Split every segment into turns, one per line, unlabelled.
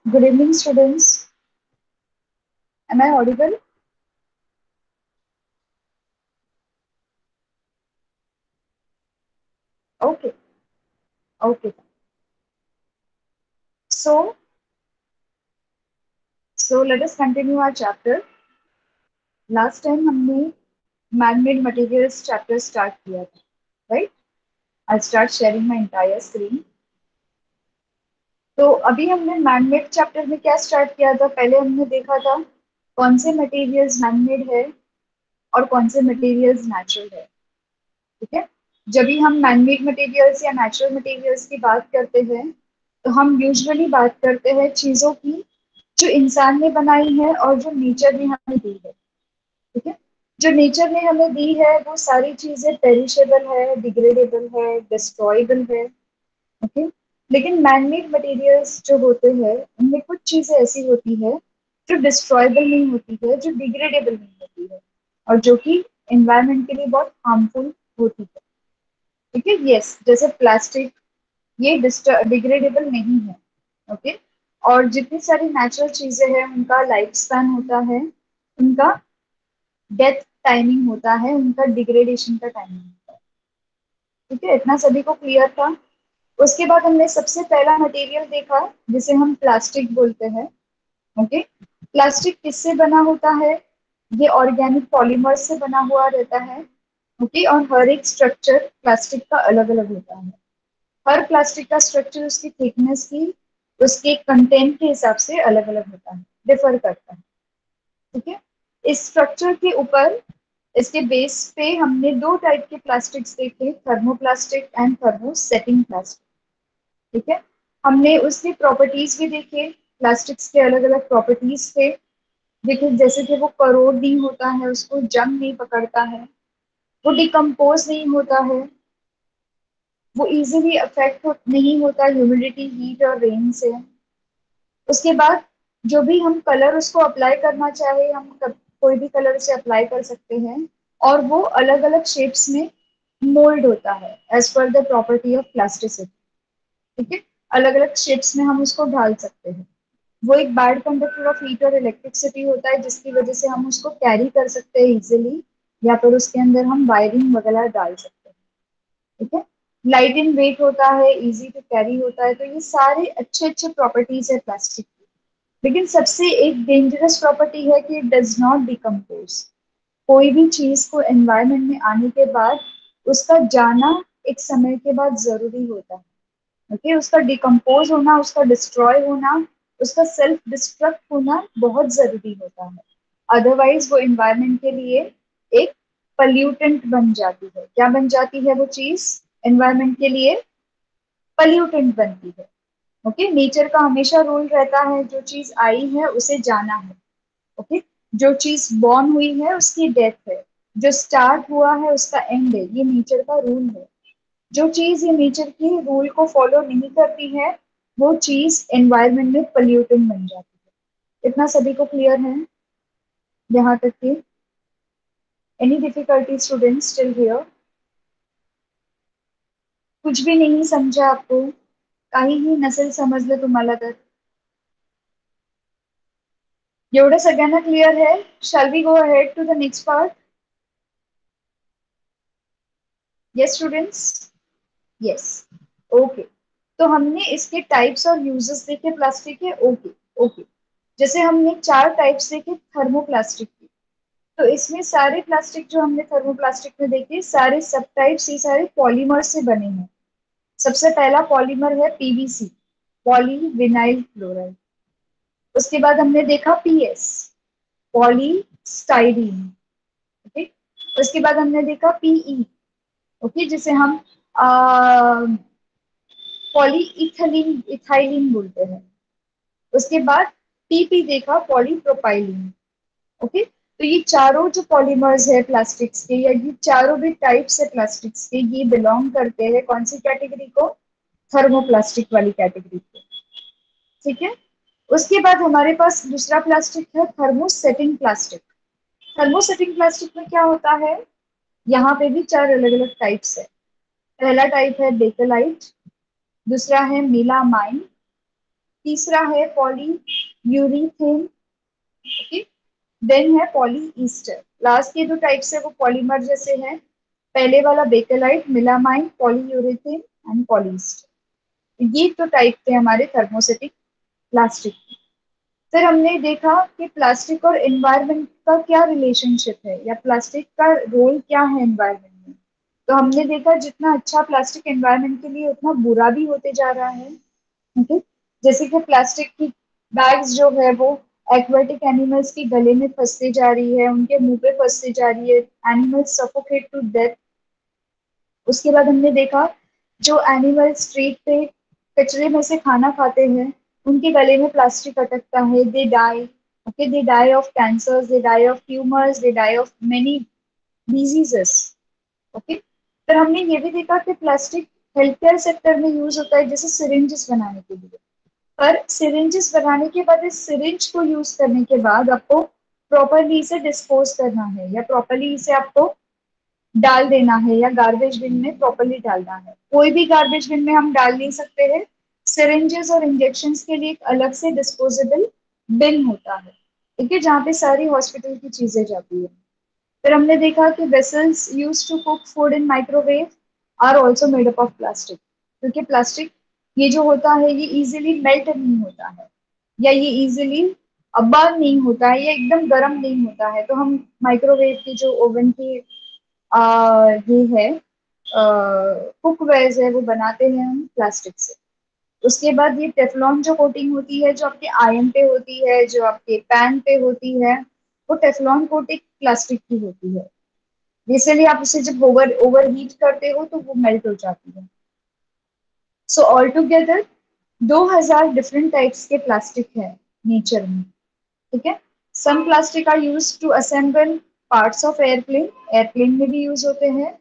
Good evening, students. Am I audible? Okay. Okay. So, so let us continue our chapter. Last time हमने man-made materials chapter start किया था, right? I'll start sharing my entire screen. तो अभी हमने manmade chapter में क्या start किया था? पहले हमने देखा था कौन से मटेरियल्स मैनमेड है और कौन से मटेरियल्स नेचुरल है। ठीक है? जब भी हम मैनमेड मटेरियल्स या नेचुरल मटेरियल्स की बात करते हैं तो हम यूजुअली बात करते हैं चीज़ों की जो इंसान ने बनाई है और जो नेचर ने हमें दी है। ठीक है? जो नेचर ने हमें दी है, वो सारी चीज़ें पेरिशेबल है डिग्रेडेबल है डिस्ट्रॉयबल है। ओके? लेकिन मैनमेड मटेरियल्स जो होते हैं, उनमें कुछ चीज़ें ऐसी होती है जो डिस्ट्रॉयबल नहीं होती है, जो डिग्रेडेबल नहीं होती है और जो कि एनवायरमेंट के लिए बहुत हार्मफुल होती है। ठीक है? यस जैसे प्लास्टिक ये डिग्रेडेबल नहीं है ओके और जितनी सारी नेचुरल चीज़ें हैं, उनका लाइफ स्पैन होता है, उनका डेथ टाइमिंग होता है, उनका डिग्रेडेशन का टाइमिंग होता है। ठीक है? इतना सभी को क्लियर था? उसके बाद हमने सबसे पहला मटेरियल देखा, जिसे हम प्लास्टिक बोलते हैं ओके प्लास्टिक किससे बना होता है? ये ऑर्गेनिक पॉलीमर से बना हुआ रहता है ओके और हर एक स्ट्रक्चर प्लास्टिक का अलग अलग होता है। हर प्लास्टिक का स्ट्रक्चर उसकी थिकनेस की, उसके कंटेंट के हिसाब से अलग अलग होता है डिफर करता है ठीक है इस स्ट्रक्चर के ऊपर इसके बेस पे हमने दो टाइप के प्लास्टिक्स देखे थर्मोप्लास्टिक एंड थर्मोसेटिंग प्लास्टिक ठीक है? हमने उसके प्रॉपर्टीज़ भी देखे प्लास्टिक्स के अलग अलग प्रॉपर्टीज़ थे। देखिए, जैसे कि वो करोड़ नहीं होता है, उसको जंग नहीं पकड़ता है, वो डिकम्पोज नहीं होता है, वो इजीली अफेक्ट नहीं होता ह्यूमिडिटी हीट और रेन से। उसके बाद जो भी हम कलर उसको अप्लाई करना चाहे, हम कोई भी कलर से अप्लाई कर सकते हैं और वो अलग अलग शेप्स में मोल्ड होता है as per the property of plasticity ठीक है? अलग अलग शेप्स में हम उसको ढाल सकते हैं। वो एक बैड कंडक्टर ऑफ़ हीट और इलेक्ट्रिसिटी होता है, जिसकी वजह से हम उसको कैरी कर सकते हैं इजिली या फिर उसके अंदर हम वायरिंग वगैरह डाल सकते हैं। ठीक है? लाइट इन वेट होता है इजी टू कैरी होता है तो ये सारे अच्छे अच्छे प्रॉपर्टीज़ है प्लास्टिक लेकिन सबसे एक डेंजरस प्रॉपर्टी है कि इट डज नॉट डिकम्पोज कोई भी चीज़ को एनवायरमेंट में आने के बाद, उसका जाना एक समय के बाद ज़रूरी होता है। Okay okay? उसका डिकम्पोज होना, उसका डिस्ट्रॉय होना, उसका सेल्फ डिस्ट्रक्ट होना बहुत ज़रूरी होता है। अदरवाइज़ वो इन्वायरमेंट के लिए एक पल्यूटेंट बन जाती है। क्या बन जाती है वो चीज़? एनवायरमेंट के लिए पल्यूटेंट बनती है। Okay okay? नेचर का हमेशा रूल रहता है, जो चीज़ आई है, उसे जाना है। Okay okay? जो चीज़ बॉर्न हुई है, उसकी डेथ है। जो स्टार्ट हुआ है, उसका एंड है। ये नेचर का रूल है। जो चीज़ ये नेचर के रूल को फॉलो नहीं करती है, वो चीज़ एनवायरमेंट में पल्यूटिंग बन जाती है। इतना सभी को क्लियर है? यहाँ तक कि any difficulty student still here कुछ भी नहीं समझा आपको? काहीही नसेल समजलं तुम्हाला तर. एवढं सगळ्यांना क्लियर है? Shall we go ahead to the next part yes, students? Yes okay तो हमने इसके टाइप्स और यूजेस देखे प्लास्टिक के? ओके ओके जैसे हमने चार टाइप्स देखे थर्मोप्लास्टिक के। तो इसमें सारे प्लास्टिक जो हमने थर्मोप्लास्टिक में देखे, सारे सब टाइप्स ये सारे पॉलीमर से बने हैं। सबसे पहला पॉलीमर है पीवीसी पॉली विनाइल क्लोराइड उसके बाद हमने देखा पीएस पॉली स्टाइडीन ओके उसके बाद हमने देखा पीई ओके जिसे हम पॉली इथलिन इथाइलिन बोलते हैं। उसके बाद पीपी देखा पॉलीप्रोपाइलिन ओके तो ये चारों जो पॉलीमर्स है प्लास्टिक्स के, या ये चारों भी टाइप्स है प्लास्टिक्स के, ये बिलोंग करते हैं कौन सी कैटेगरी को? थर्मोप्लास्टिक वाली कैटेगरी को। ठीक है? उसके बाद हमारे पास दूसरा प्लास्टिक है थर्मोसेटिंग प्लास्टिक थर्मोसेटिंग प्लास्टिक में क्या होता है? यहाँ पे भी चार अलग अलग टाइप्स है। पहला टाइप है बेकलाइट दूसरा है मीलामाइन तीसरा है पॉली यूरीथेन ओके? देन है पॉली ईस्टर। लास्ट के दो टाइप्स है, वो पॉलीमर जैसे हैं। पहले वाला Bakelite, melamine, polyurethane and polyester. ये तो टाइप थे हमारे थर्मोसिटिक प्लास्टिक फिर हमने देखा कि प्लास्टिक और एनवायरनमेंट का क्या रिलेशनशिप है, या प्लास्टिक का रोल क्या है एनवायरनमेंट में। तो हमने देखा जितना अच्छा प्लास्टिक एनवायरनमेंट के लिए, उतना बुरा भी होते जा रहा है। ओके जैसे कि प्लास्टिक की बैग्स जो है, वो एक्वेटिक एनिमल्स की गले में फंसती जा रही है, उनके मुँह पे फंसती जा रही है एनिमल्स सफोकेट टू डेथ उसके बाद हमने देखा, जो एनिमल स्ट्रीट पे कचरे में से खाना खाते हैं, उनके गले में प्लास्टिक अटकता है they die okay they die of cancer they die of tumours they die of many diseases okay फिर हमने ये भी देखा कि प्लास्टिक हेल्थ केयर सेक्टर में यूज़ होता है, जैसे सिरिंजेस बनाने के लिए. पर सिरिंजेस बनाने के बाद, इस सिरिंज को यूज़ करने के बाद आपको प्रॉपरली इसे डिस्पोज करना है या प्रॉपरली इसे आपको डाल देना है या गार्बेज बिन में प्रॉपरली डालना है। कोई भी गार्बेज बिन में हम डाल नहीं सकते हैं। सिरेंजेस और इंजेक्शन के लिए एक अलग से डिस्पोजेबल बिन होता है। ठीक है जहाँ पे सारी हॉस्पिटल की चीज़ें जाती है। फिर हमने देखा कि vessels used to cook food in microwave are also made up of plastic क्योंकि प्लास्टिक ये जो होता है, ये इजिली मेल्ट नहीं होता है, या ये इजिली बर्न नहीं होता है, या एकदम गर्म नहीं होता है। तो हम माइक्रोवेव की जो ओवन की ये है कुक वेज है, वो बनाते हैं हम प्लास्टिक से। उसके बाद ये टेफलॉन जो कोटिंग होती है, जो आपके आयन पे होती है, जो आपके पैन पे होती है, वो टेफलॉन कोटिंग प्लास्टिक की होती है। इसलिए आप उसे जब ओवर ओवर हीट करते हो तो वो मेल्ट हो जाती है। So all together 2000 different types के प्लास्टिक है नेचर में, ठीक है? Some plastic are used to assemble parts of airplane airplane में भी यूज़ होते हैं।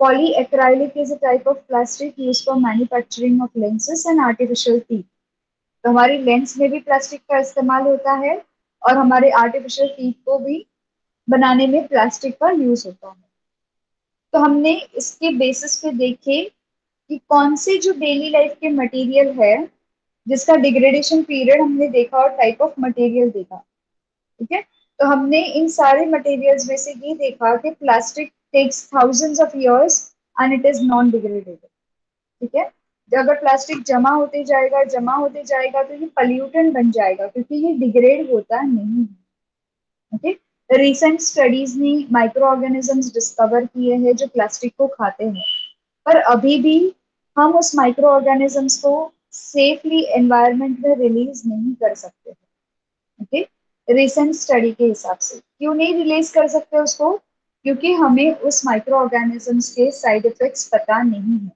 Polyacrylic is a type of plastic used for manufacturing of lenses and artificial teeth. तो हमारी लेंस में भी प्लास्टिक का इस्तेमाल होता है और हमारे आर्टिफिशियल टीथ को भी बनाने में प्लास्टिक का यूज़ होता है। तो हमने इसके बेसिस पे देखे कि कौन से जो डेली लाइफ के मटेरियल है, जिसका डिग्रेडेशन पीरियड हमने देखा और टाइप ऑफ़ मटेरियल देखा, ठीक है? तो हमने इन सारे मटेरियल्स में से ये देखा कि plastic takes thousands of years and it is non degradable ठीक है? अगर प्लास्टिक जमा होते जाएगा, जमा होते जाएगा तो ये पल्यूटेंट बन जाएगा, क्योंकि ये डिग्रेड होता नहीं है, ओके? रिसेंट स्टडीज़ ने माइक्रो ऑर्गेनिजम्स डिस्कवर किए हैं जो प्लास्टिक को खाते हैं। पर अभी भी हम उस माइक्रो ऑर्गेनिजम्स को सेफली एनवायरमेंट में रिलीज़ नहीं कर सकते ओके रिसेंट स्टडी के हिसाब से। क्यों नहीं रिलीज़ कर सकते उसको? क्योंकि हमें उस माइक्रो ऑर्गेनिजम्स के साइड इफेक्ट्स पता नहीं है।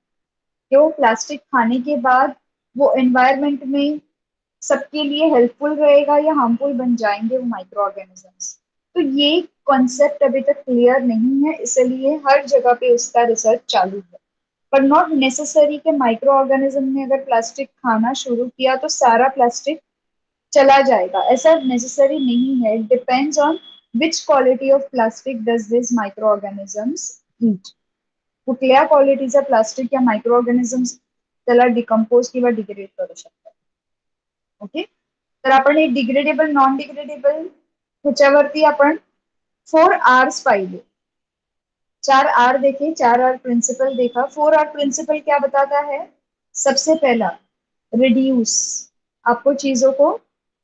क्यों? प्लास्टिक खाने के बाद वो एनवायरनमेंट में सबके लिए हेल्पफुल रहेगा या हार्मफुल बन जाएँगे वो माइक्रो ऑर्गेनिजम्स तो ये कॉन्सेप्ट अभी तक क्लियर नहीं है, इसलिए हर जगह पे उसका रिसर्च चालू है। पर नॉट नेसेसरी के माइक्रो ऑर्गेनिज्म ने अगर प्लास्टिक खाना शुरू किया तो सारा प्लास्टिक चला जाएगा। ऐसा नेसेसरी नहीं है। It depends on which quality of plastic does these microorganisms eat कुठल्या क्वालिटीचा प्लास्टिक या मायक्रो ऑर्गॅनिझम्स त्याला डिकम्पोज किंवा डिग्रेड करू शकतात। ओके तर आपण एक डिग्रेडेबल नॉन डिग्रेडेबल ह्याच्यावरती आपण फोर आर्स पाहिले। चार आर देखे, चार आर प्रिंसिपल देखा। फोर आर प्रिंसिपल क्या बताता है? सबसे पहला रिड्यूस आपको चीज़ों को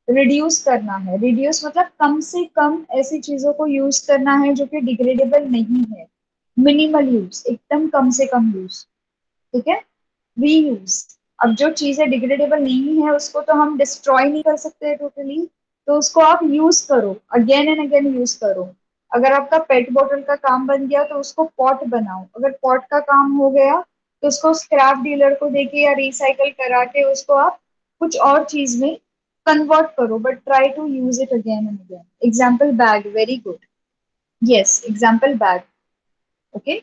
रिड्यूस करना है। रिड्यूस मतलब कम से कम ऐसी चीज़ों को यूज़ करना है जो कि डिग्रेडेबल नहीं है। मिनिमल यूज़ एकदम कम से कम यूज़ ठीक है? रीयूज अब जो चीज़ें डिग्रेडेबल नहीं है, उसको तो हम डिस्ट्रॉय नहीं कर सकते टोटली तो उसको आप यूज़ करो। अगेन एंड अगेन यूज़ करो। अगर आपका पेट बॉटल का काम बन गया तो उसको पॉट बनाओ। अगर पॉट का काम हो गया तो उसको स्क्रैप डीलर को देके या रिसाइकल करा के उसको आप कुछ और चीज़ में कन्वर्ट करो but try to use it again and again example bag very good yes example bag okay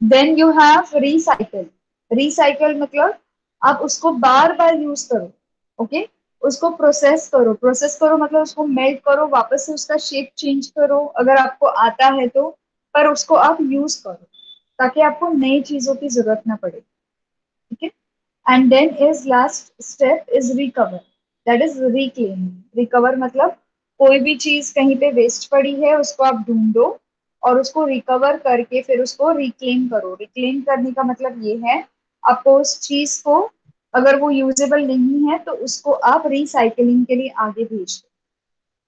then you have recycle recycle मतलब आप उसको बार बार यूज़ करो। Okay okay? उसको प्रोसेस करो। प्रोसेस करो मतलब उसको मेल्ट करो, वापस से उसका शेप चेंज करो। अगर आपको आता है तो पर उसको आप यूज़ करो, ताकि आपको नई चीज़ों की ज़रूरत ना पड़े। ठीक है? And then is last step is recover that is reclaim recover मतलब कोई भी चीज़ कहीं पे वेस्ट पड़ी है, उसको आप ढूंढो और उसको रिकवर करके फिर उसको रिक्लेम करो। रिक्लेम करने का मतलब ये है, आपको उस चीज़ को अगर वो यूजेबल नहीं है तो उसको आप रिसाइकलिंग के लिए आगे भेज दो,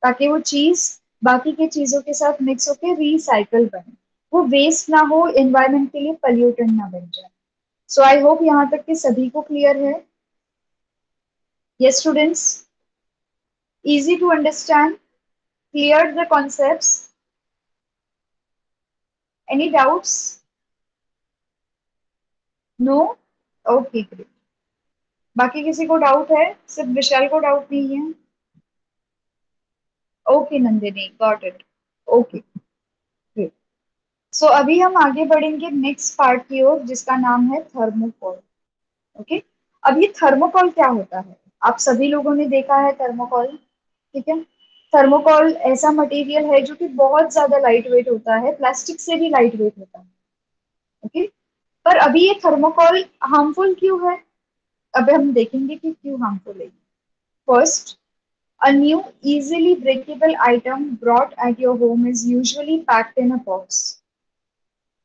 ताकि वो चीज़ बाकी के चीज़ों के साथ मिक्स होकर रिसाइकल बने। वो वेस्ट ना हो एनवायरमेंट के लिए पल्यूटेंट ना बन जाए। सो आई होप यहाँ तक के सभी को क्लियर है। Yes, students? Easy to understand? Cleared the concepts? Any doubts? No? Okay, great. बाकी किसी को डाउट है? सिर्फ़ विशाल को डाउट नहीं है। Okay Nandini got it okay so अभी हम आगे बढ़ेंगे नेक्स्ट पार्ट की ओर, जिसका नाम है थर्मोकॉल ओके okay? अब ये थर्मोकॉल क्या होता है? आप सभी लोगों ने देखा है थर्मोकॉल ठीक है? थर्मोकॉल ऐसा मटेरियल है जो कि बहुत ज़्यादा लाइट वेट होता है प्लास्टिक से भी लाइट वेट होता है। ओके पर अभी ये थर्मोकॉल हार्मफुल क्यों है? अब हम देखेंगे कि क्यों हार्मफुल है first A new, easily breakable item brought at your home is usually packed in a box.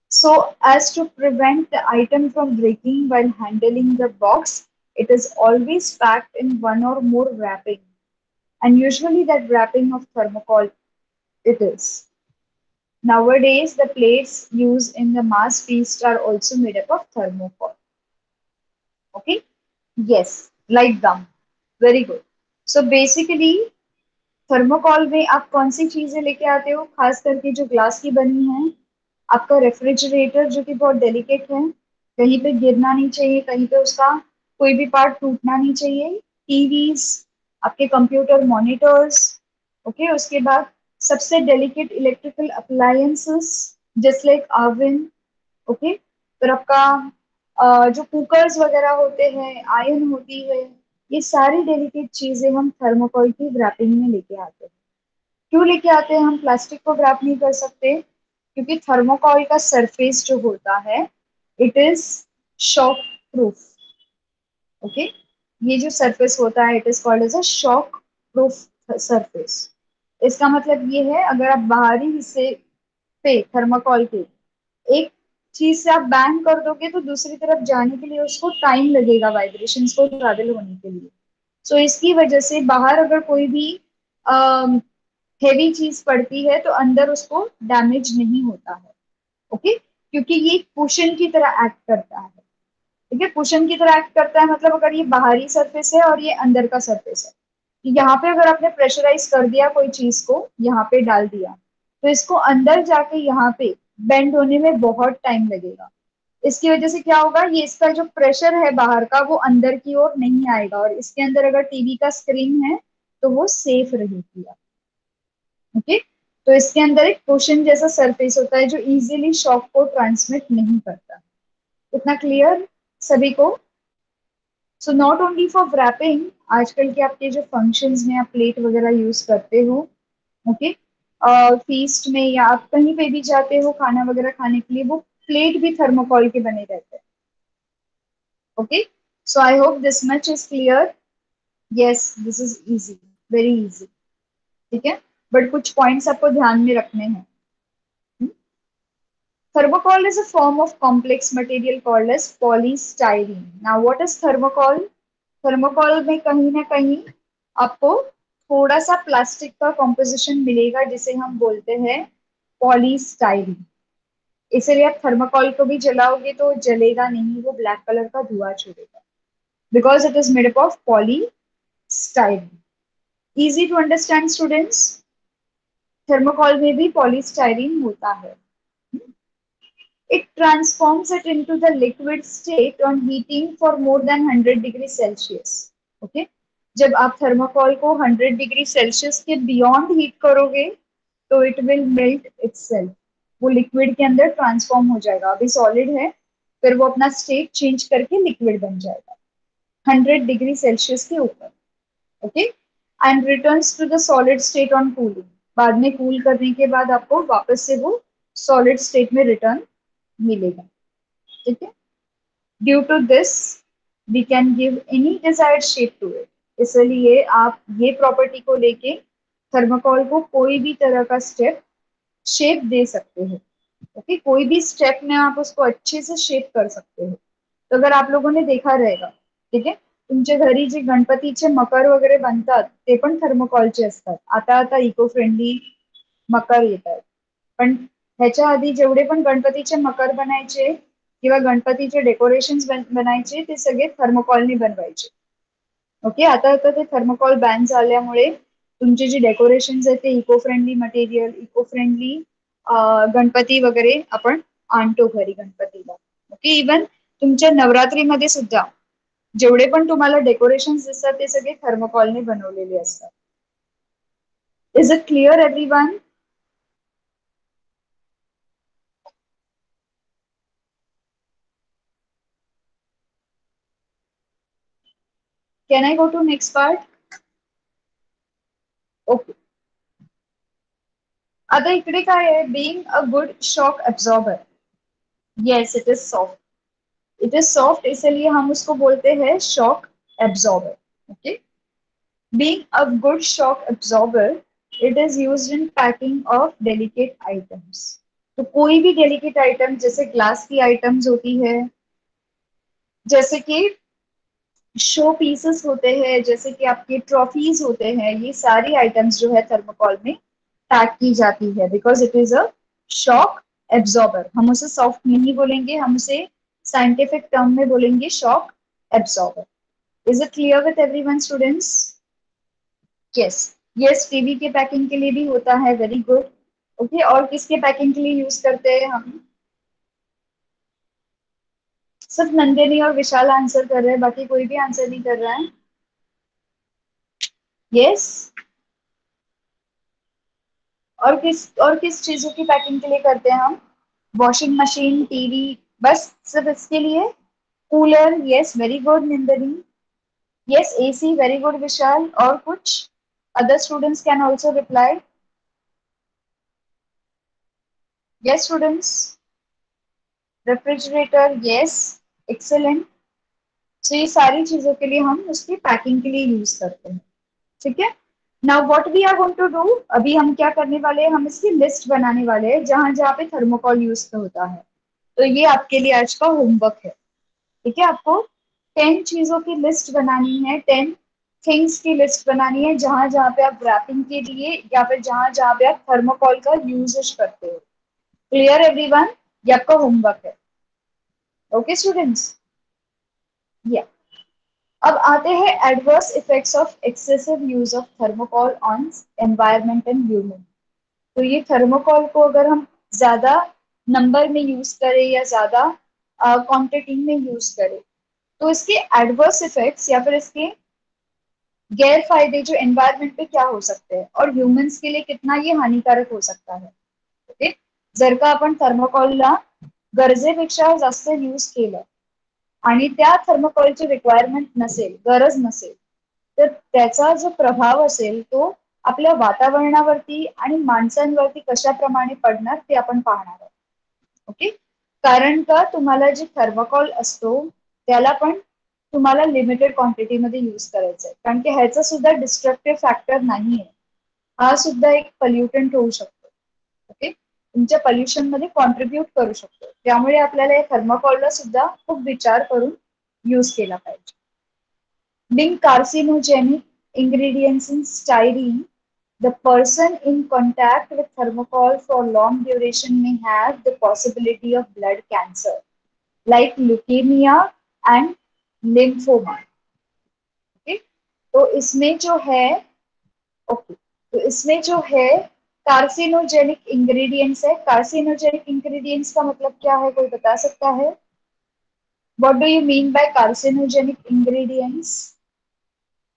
So, as to prevent the item from breaking while handling the box, it is always packed in one or more wrapping. And usually, that wrapping of thermocol it is. Nowadays, the plates used in the mass feast are also made up of thermocol. Okay? Yes, like gum. Very good. So basically thermocol में आप कौन सी चीज़ें लेके आते हो खास करके जो ग्लास की बनी है आपका रेफ्रिजरेटर जो कि बहुत डेलिकेट है कहीं पे गिरना नहीं चाहिए कहीं पे उसका कोई भी पार्ट टूटना नहीं चाहिए टीवीज आपके कंप्यूटर मॉनिटर्स ओके उसके बाद सबसे delicate electrical appliances just like oven okay फिर आपका जो कुकर्स वगैरह होते हैं आयन होती है, ये सारी डेलिकेट चीज़ें हम थर्मोकोल की रैपिंग में लेके आते हैं। क्यों लेके आते हैं? हम प्लास्टिक को रैप नहीं कर सकते, क्योंकि थर्मोकॉल का सरफेस जो होता है it is shock proof okay ये जो सरफेस होता है it is called as a shock proof surface इसका मतलब ये है, अगर आप बाहरी हिस्से पे थर्मोकॉल के एक चीज़ से आप बैंग कर दोगे तो दूसरी तरफ़ जाने के लिए उसको टाइम लगेगा वाइब्रेशंस को ट्रैवल होने के लिए। सो so, इसकी वजह से बाहर अगर कोई भी हैवी चीज़ पड़ती है तो अंदर उसको डैमेज नहीं होता है। Okay okay? क्योंकि ये कुशन की तरह एक्ट करता है। ठीक है? कुशन की तरह एक्ट करता है मतलब अगर ये बाहरी सरफेस है और ये अंदर का सरफेस है। यहाँ पे अगर आपने प्रेशराइज कर दिया कोई चीज़ को यहाँ पे डाल दिया। तो इसको अंदर जाके यहाँ पे बेंड होने में बहुत टाइम लगेगा। इसकी वजह से क्या होगा, ये इसका जो प्रेशर है बाहर का, वो अंदर की ओर नहीं आएगा और इसके अंदर अगर टीवी का स्क्रीन है तो वो सेफ़ रहेगी ओके तो इसके अंदर एक क्वेश्चन जैसा सरफेस होता है जो इजीली शॉक को ट्रांसमिट नहीं करता। इतना क्लियर सभी को? So not only for wrapping आजकल के आपके जो फ़ंक्शंस में आप प्लेट वगैरह यूज़ करते हो ओके okay? फीस्ट में या आप कहीं पे भी जाते हो खाना वगैरह खाने के लिए, वो प्लेट भी थर्मोकॉल के बने रहते हैं। Okay so I hope this much is clear yes this is easy very easy ठीक है? बट कुछ पॉइंट्स आपको ध्यान में रखने हैं। Thermocol is a form of complex material called as polystyrene. Now, what is thermocol? Thermocol में कहीं ना कहीं आपको थोड़ा सा प्लास्टिक का कॉम्पोजिशन मिलेगा, जिसे हम बोलते हैं पॉलीस्टाइरिन इसलिए आप थर्माकोल को भी जलाओगे तो जलेगा नहीं, वो ब्लैक कलर का धुआँ छोड़ेगा. Because it is made up of polystyrene easy to understand students thermocol में भी पॉलीस्टाइरिन होता है. It transforms it into the liquid state on heating for more than 100 degree celsius. Okay? जब आप थर्माकोल को 100 डिग्री सेल्सियस के beyond heat करोगे तो इट विल मेल्ट इटसेल्फ वो लिक्विड के अंदर ट्रांसफॉर्म हो जाएगा। अभी सॉलिड है, फिर वो अपना स्टेट चेंज करके लिक्विड बन जाएगा। 100 डिग्री सेल्सियस के ऊपर okay and return to the solid state on cooling बाद में कूल करने के बाद आपको वापस से वो सॉलिड स्टेट में रिटर्न मिलेगा, ठीक है? Due to this we can give any desired shape to it इसलिए आप ये प्रॉपर्टी को लेके थर्मोकॉल को कोई भी तरह का स्टेप शेप दे सकते हो ओके कोई भी स्टेप में आप उसको अच्छे से शेप कर सकते हो। तो अगर आप लोगों ने देखा रहेगा, ठीक आहे तुमच्या घरी जे गणपतीचे मकर वगैरे बनतात, ते पण असतात। आता आता इको फ्रेंडली मकर आहेत पण ह्याच्या आधी जेवढे पण गणपतीचे मकर बनायचे किंवा गणपतीचे डेकोरेशन बनायचे, ते सगळे थर्मोकॉलनी बनवायचे। ओके आता आता ते थर्मोकॉल बॅन झाल्यामुळे तुमचे जे डेकोरेशन आहेत ते eco friendly material eco friendly Ganpati वगैरे आपण आणतो घरी गणपतीला. ओके इवन तुमच्या नवरात्रीमध्ये सुद्धा जेवढे पण तुम्हाला डेकोरेशन दिसतात ते सगळे थर्मोकॉलने बनवलेले असतात. Is it clear every one can I go to next part okay आता इकडे काय आहे being a good shock absorber yes it is soft it is soft इसलिए हम उसको बोलते हैं shock absorber okay being a good shock absorber it is used in packing of delicate items तो कोई भी डेलिकेट आइटम जैसे ग्लास की आइटम्स होती है, जैसे कि शो पीसेस होते हैं, जैसे कि आपके ट्रॉफीज होते हैं, ये सारी आइटम्स जो है थर्मोकॉल में पैक की जाती है because it is a shock absorber हम उसे सॉफ्ट नहीं बोलेंगे, हम उसे साइंटिफिक टर्म में बोलेंगे shock absorber is it clear with every one students yes yes TV के पैकिंग के लिए भी होता है वेरी गुड ओके और किसके पैकिंग के लिए यूज़ करते हैं हम? सिर्फ़ नंदिनी और विशाल आंसर कर रहे हैं, बाकी कोई भी आंसर नहीं कर रहा है। यस और किस और किस चीज़ों की पैकिंग के लिए करते हैं हम? वॉशिंग मशीन टीवी बस सिर्फ़ इसके लिए? Cooler yes very good Nandini. Yes AC very good Vishal, और कुछ? Other students can also reply yes students refrigerator yes excellent so ये सारी चीज़ों के लिए हम उसकी पैकिंग के लिए यूज़ करते हैं। ठीक है? Now what we are going to do अभी हम क्या करने वाले हैं? हम इसकी लिस्ट बनाने वाले हैं, जहाँ जहाँ पे थर्मोकॉल यूज़ होता है। तो ये आपके लिए आज का होमवर्क है। ठीक है? आपको टेन चीज़ों की लिस्ट बनानी है टेन थिंग्स की लिस्ट बनानी है, जहाँ जहाँ पे आप रैपिंग के लिए या फिर जहाँ जहाँ पे आप थर्मोकॉल का यूजेज करते हो। क्लियर एवरीवन ये आपका होमवर्क है। ओके स्टूडेंट्स या अब आते हैं adverse effects of excessive use of thermocol on environment and human तो ये थर्मोकॉल को अगर हम ज़्यादा नंबर में यूज़ करें या ज़्यादा क्वांटिटी में यूज़ करें तो इसके एडवर्स इफेक्ट्स या फिर इसके गैर फ़ायदे जो एनवायरमेंट पे क्या हो सकते हैं और ह्यूमन्स के लिए कितना ये हानिकारक हो सकता है। जर का आपण थर्मोकॉलला गरजेपेक्षा जास्त यूज केलं. आणि त्या थर्मकॉलची रिक्वायरमेंट नसेल गरज नसेल तर त्याचा जो प्रभाव असेल तो आपल्या वातावरणावरती आणि माणसांवरती कशाप्रमाणे पडणार ते आपण पाहणार आहोत. ओके कारण का तुम्हाला जे थर्मोकॉल असतो त्याला पण तुम्हाला लिमिटेड क्वांटिटीमध्ये यूज करायचं आहे कारण की ह्याचा सुद्धा डिस्ट्रक्टिव्ह फॅक्टर नाहीये. हा सुद्धा एक पल्युटंट होऊ शकतो. ओके तुम्हारे पॉल्यूशन मध्य कॉन्ट्रीब्यूट करू शो अपने थर्मोकॉल सुधा खूब विचार कर यूज़ के डिंग carcinogenic ingredients in styrene the person in contact with thermocol for long duration may have the possibility of blood cancer like leukaemia and lymphoma okay तो इसमें जो है ओके तो इसमें जो है कार्सिनोजेनिक इंग्रेडिएंट्स है। कार्सिनोजेनिक इंग्रेडिएंट्स का मतलब क्या है, कोई बता सकता है? What do you mean by carcinogenic ingredients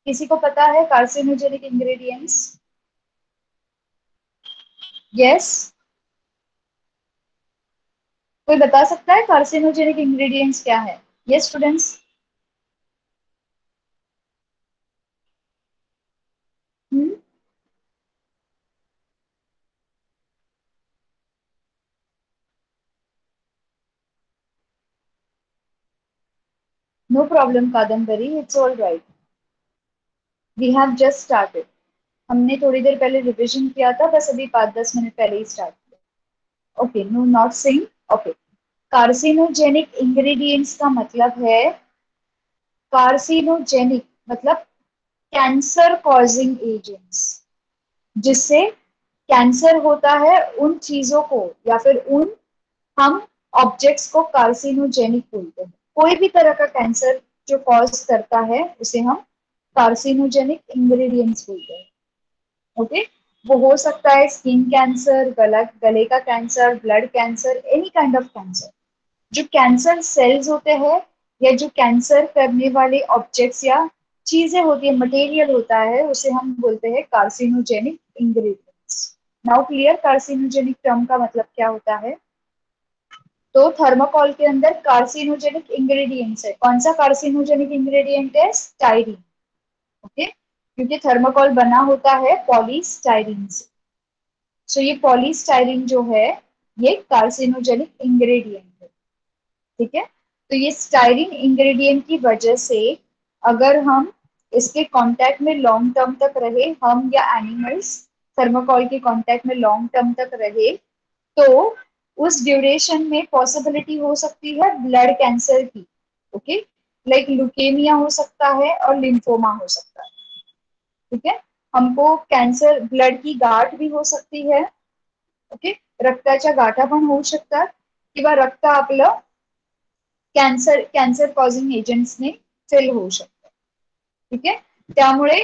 किसी को पता है कार्सिनोजेनिक इंग्रेडिएंट्स यस कोई बता सकता है कार्सिनोजेनिक इंग्रेडिएंट्स क्या है? Yes students No problem, Kadambari. It's all right. We have just started हमने थोड़ी देर पहले रिविजन किया था बस अभी पाँच दस मिनट पहले ही स्टार्ट किया। Okay no nothing okay carcinogenic ingredients का मतलब है कार्सिनोजेनिक मतलब कैंसर कॉजिंग एजेंट्स जिससे कैंसर होता है उन चीज़ों को या फिर उन हम ऑब्जेक्ट्स को कार्सिनोजेनिक बोलते हैं। कोई भी तरह का कैंसर जो कॉज करता है, उसे हम कार्सिनोजेनिक इंग्रेडिएंट्स बोलते हैं। ओके वो हो सकता है स्किन कैंसर गला, गले का cancer blood cancer any kind of cancer जो कैंसर सेल्स होते हैं, या जो कैंसर करने वाले ऑब्जेक्ट्स या चीज़ें होती है मटेरियल होता है, उसे हम बोलते हैं carcinogenic ingredients now clear carcinogenic term का मतलब क्या होता है? तो थर्मोकॉल के अंदर कार्सिनोजेनिक इंग्रेडिएंट्स है। कौन सा कार्सिनोजेनिक इंग्रेडिएंट है? स्टाइरिन ओके क्योंकि थर्मोकॉल बना होता है पॉलीस्टाइरिन से। सो ये पॉलीस्टाइरिन जो है, ये कार्सिनोजेनिक इंग्रेडिएंट है। ठीक है? तो ये स्टाइरिन इंग्रेडिएंट की वजह से अगर हम इसके कांटेक्ट में लॉन्ग टर्म तक रहे, हम या एनिमल्स थर्मोकॉल के कांटेक्ट में लॉन्ग टर्म तक रहे तो उस ड्यूरेशन में पॉसिबिलिटी हो सकती है ब्लड कैंसर की ओके लाइक लुकेमिया हो सकता है और लिम्फोमा हो सकता है, ठीक है? हमको कैंसर ब्लड की गाठ भी हो सकती है ओके रक्ताचा गाठा पण होऊ शकतात. किंवा रक्त आपलं कॅन्सर कॅन्सर कॉझिंग एजंट्सने फेल होऊ शकतं, ठीक आहे? त्यामुळे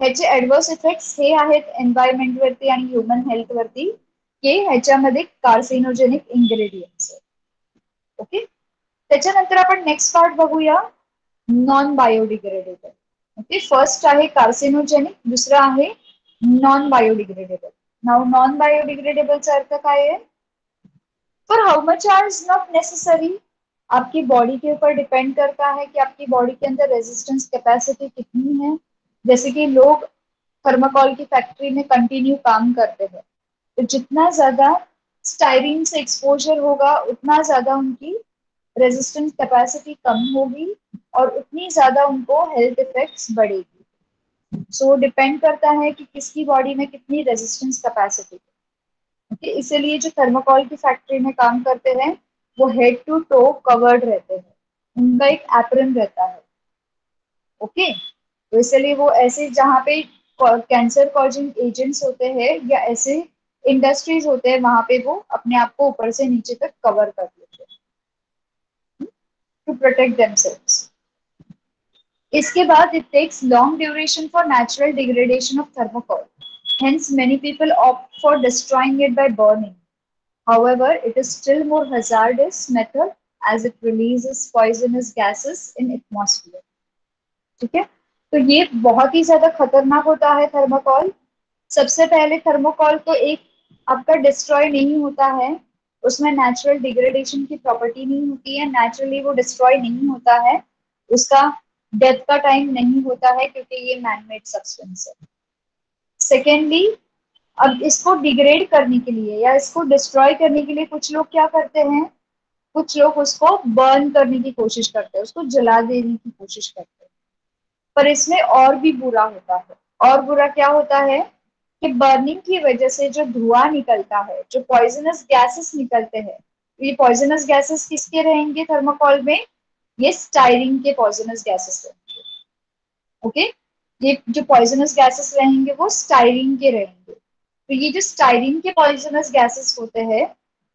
ह्याचे ऍडवर्स इफेक्ट्स हे आहेत एन्व्हायरमेंट वरती आणि ह्युमन हेल्थ वरती. की कार्सिनोजेनिक इंग्रेडियंट्स ओके त्याच्यानंतर नेक्स्ट पार्ट बघूया नॉन बायोडिग्रेडेबल ओके फ़र्स्ट आहे कार्सिनोजेनिक दुसरा आहे नॉन बायोडिग्रेडेबल नाउ नॉन बायोडिग्रेडेबलचा अर्थ आहे? For how much are is not necessary आपकी बॉडी के ऊपर डिपेंड करता है कि आपकी बॉडी के अंदर रेजिस्टेंस कैपेसिटी कितनी है? जैसे कि लोग थर्माकोल की फैक्ट्री में कंटिन्यू काम करते हैं। तो जितना ज़्यादा स्टाइरिन से एक्सपोजर होगा उतना ज़्यादा उनकी रेजिस्टेंस कैपेसिटी कम होगी और उतनी ज़्यादा उनको हेल्थ इफेक्ट्स बढ़ेगी। सो so, डिपेंड करता है कि किसकी बॉडी में कितनी रेजिस्टेंस कैपेसिटी है। ओके इसीलिए जो थर्माकोल की फैक्ट्री में काम करते हैं वो हेड टू टो कवर्ड रहते हैं। उनका एक एप्रन रहता है। Okay okay? तो इसलिए वो ऐसे जहाँ पे कैंसर कॉजिंग एजेंट्स होते हैं या ऐसे इंडस्ट्रीज़ होते हैं, वहाँ पे वो अपने आप को ऊपर से नीचे तक कवर कर लेते हैं। टू प्रोटेक्ट देमसेल्व्स इसके बाद it takes long duration for natural degradation of thermocol hence, many people opt for destroying it by burning. However, it is still more hazardous method as it releases poisonous gases in atmosphere. ठीक है? तो ये बहुत ही ज़्यादा खतरनाक होता है thermocol सबसे पहले थर्मोकॉल तो एक आपका डिस्ट्रॉय नहीं होता है, उसमें नेचुरल डिग्रेडेशन की प्रॉपर्टी नहीं होती है नेचुरली वो डिस्ट्रॉय नहीं होता है, उसका डेथ का टाइम नहीं होता है क्योंकि ये मैनमेड सब्सटेंस है। सेकेंडली अब इसको डिग्रेड करने के लिए या इसको डिस्ट्रॉय करने के लिए कुछ लोग क्या करते हैं? कुछ लोग उसको बर्न करने की कोशिश करते हैं, उसको जला देने की कोशिश करते हैं। पर इसमें और भी बुरा होता है। और बुरा क्या होता है? बर्निंग की वजह से जो धुआँ निकलता है, जो पॉइजनस गैसेस निकलते हैं तो ये पॉइजनस गैसेस किसके रहेंगे थर्मोकॉल में? ये स्टाइरिंग के पॉइजनस गैसेस रहेंगे। ओके ये जो पॉइजनस गैसेस रहेंगे, वो स्टाइरिंग के रहेंगे। तो ये जो स्टाइरिन के पॉइजनस गैसेस होते हैं,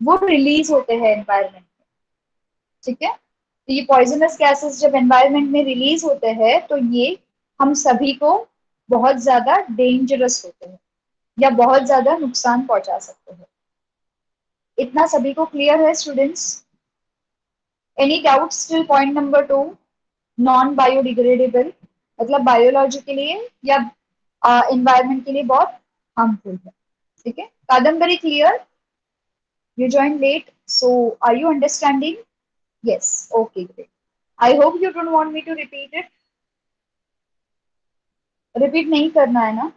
वो रिलीज़ होते हैं एनवायरमेंट में। ठीक है? तो ये पॉइजनस गैसेस जब एनवायरमेंट में रिलीज़ होते हैं तो ये हम सभी को बहुत ज़्यादा डेंजरस होते हैं। या बहुत ज़्यादा नुकसान पहुँचा सकते हैं। इतना सभी को क्लियर है students any doubt still point number two non biodegradable मतलब बायोलॉजी के लिए या एनवायरमेंट के लिए बहुत हार्मफुल है। ठीक है? Kadambari clear you joined late, so are you understanding? Yes, okay, great. I hope you don't want me to repeat it. Repeat नहीं करना है ना?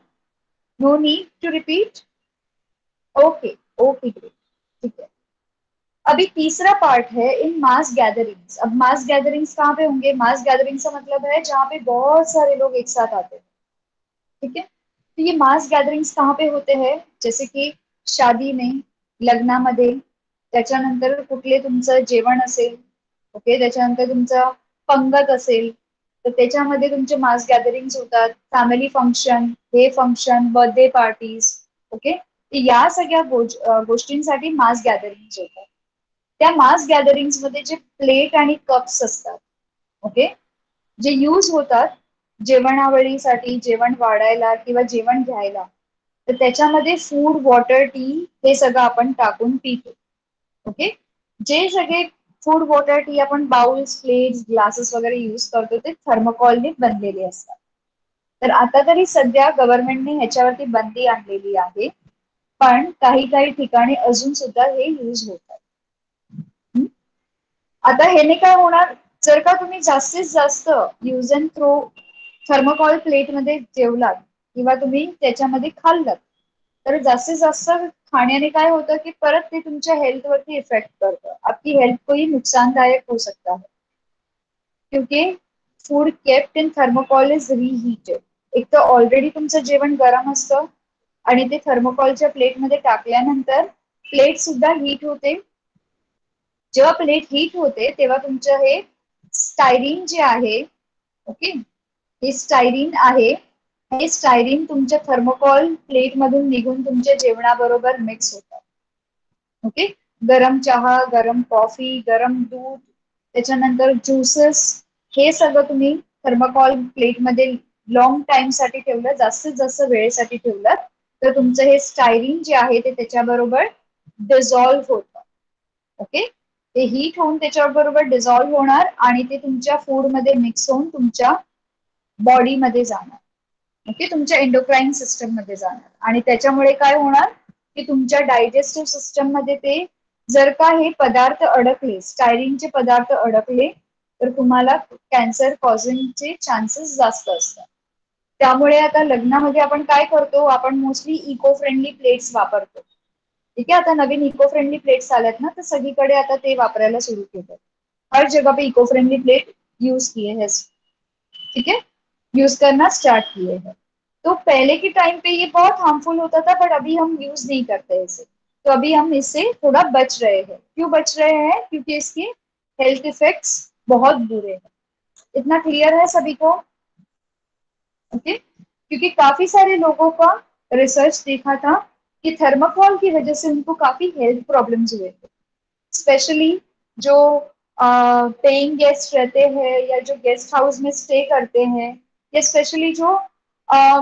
No need to repeat okay okay great ठीक है। अभी तीसरा पार्ट है इन मास गैदरिंग्स अब मास गैदरिंग्स कहाँ पे होंगे? मास गैदरिंग्स का मतलब है जहाँ पे बहुत सारे लोग एक साथ आते हैं। ठीक है? तो ये मास गैदरिंग्स कहाँ पे होते हैं? जैसे की शादी में, लग्नामध्ये, त्याच्यानंतर कुठले तुमचं जेवण असेल ओके त्याच्यानंतर पंगत असेल तर त्याच्यामध्ये तुमचे मास गॅदरिंग होतात फॅमिली फंक्शन हे फंक्शन बर्थडे पार्टीज ओके या सगळ्या गोष्टींसाठी मास गॅदरिंग होतात. त्या मास गॅदरिंगमध्ये जे प्लेट आणि कप्स असतात ओके जे यूज होतात जेवणावळीसाठी जेवण वाढायला किंवा जेवण घ्यायला तर त्याच्यामध्ये फूड वॉटर टी हे सगळं आपण टाकून पितो ओके जे सगळे फूड वॉटर टी आपण बाउल्स प्लेट्स ग्लासेस वगैरे यूज करतो ते थर्मोकॉलने बनलेले असतात. तर आता तरी सध्या गव्हर्नमेंटने ह्याच्यावरती बंदी आणलेली आहे. पण काही काही ठिकाणी अजून सुद्धा हे यूज होतात आता ह्याने काय होणार? जर का तुम्ही जास्तीत जास्त यूज अँड थ्रो थर्मकॉल प्लेटमध्ये जेवलात किंवा तुम्ही त्याच्यामध्ये खाल्लात तर जास्तीत जास्त खाण्याने काय होतं की परत ते तुमच्या हेल्थ वरती इफेक्ट करतं. आपकी हेल्थ कोही नुकसानदायक हो सकता है क्योंकि food kept in thermocol is reheated एक तर ऑलरेडी तुमचं जेवण गरम असतं आणि ते थर्मोकॉलच्या प्लेटमध्ये टाकल्यानंतर प्लेट सुद्धा हीट होते. जेव्हा प्लेट हीट होते तेव्हा तुमचं हे स्टायरीन जे आहे ओके हे स्टायरीन आहे हे स्टायरीन तुमच्या थर्मोकॉल प्लेट मधून निघून तुमच्या जेवणाबरोबर मिक्स होतात. ओके गरम चहा गरम कॉफी गरम दूध त्याच्यानंतर ज्युसेस हे सगळं तुम्ही थर्मोकॉल प्लेटमध्ये लॉंग टाइमसाठी ठेवलं जास्तीत जास्त वेळेसाठी ठेवलं तर तुमचं हे स्टायरिन जे आहे ते त्याच्याबरोबर डिझॉल्व्ह होतं. ओके ते हीट होऊन त्याच्याबरोबर डिझॉल्व्ह होणार आणि ते तुमच्या फूडमध्ये मिक्स होऊन तुमच्या बॉडीमध्ये जाणार. ओके तुमच्या एंडोक्राईन सिस्टममध्ये जाणार. आणि त्याच्यामुळे काय होणार? की तुमच्या डायजेस्टिव्ह सिस्टममध्ये ते जर का हे पदार्थ अडकले स्टायरिनचे पदार्थ अडकले तर तुम्हाला कॅन्सर कॉझिंगचे चान्सेस जास्त असतात. त्यामुळे आता लग्नामध्ये आपण काय करतो? आपण मोस्टली इको फ्रेंडली प्लेट्स वापरतो. ठीक आहे? आता नवीन इको फ्रेंडली प्लेट्स आल्यात ना तर सगळीकडे आता ते वापरायला सुरू केलं. हर जगह पे इको फ्रेंडली प्लेट यूज किए ठीक है यूज़ करना स्टार्ट किए हैं। तो पहले के टाइम पे ये बहुत हार्मफुल होता था बट अभी हम यूज़ नहीं करते इसे। तो अभी हम इससे थोड़ा बच रहे हैं। क्यों बच रहे हैं? क्योंकि इसके हेल्थ इफेक्ट्स बहुत बुरे हैं। इतना क्लियर है सभी को? ओके क्योंकि काफ़ी सारे लोगों का रिसर्च देखा था कि थर्माकोल की वजह से उनको काफ़ी हेल्थ प्रॉब्लम्स हुए थे। स्पेशली जो पेइंग गेस्ट रहते हैं या जो गेस्ट हाउस में स्टे करते हैं या स्पेशली जो आ,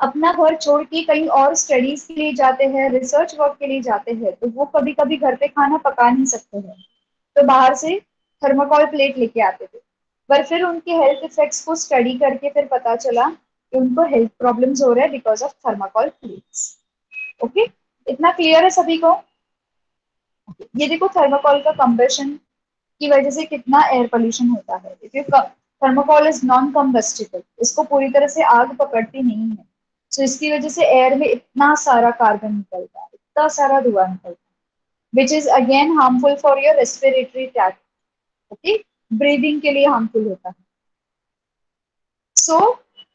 अपना घर छोड़ के कहीं और स्टडीज़ के लिए जाते हैं रिसर्च वर्क के लिए जाते हैं तो वो कभी कभी घर पे खाना पका नहीं सकते हैं। तो बाहर से थर्माकोल प्लेट लेके आते थे। पर फिर उनके हेल्थ इफेक्ट्स को स्टडी करके फिर पता चला कि उनको हेल्थ प्रॉब्लम्स हो रहे हैं because of thermocol plates okay इतना क्लियर है सभी को? ये देखो थर्माकोल का कंबेशन की वजह से कितना एयर पोल्यूशन होता है। थर्माकोल इज़ नॉन कम्बस्टिबल इसको पूरी तरह से आग पकड़ती नहीं है। सो so, इसकी वजह से एयर में इतना सारा कार्बन निकलता है इतना सारा धुआँ निकलता है which is again harmful for your respiratory tract okay breathing के लिए हार्मफुल होता है। So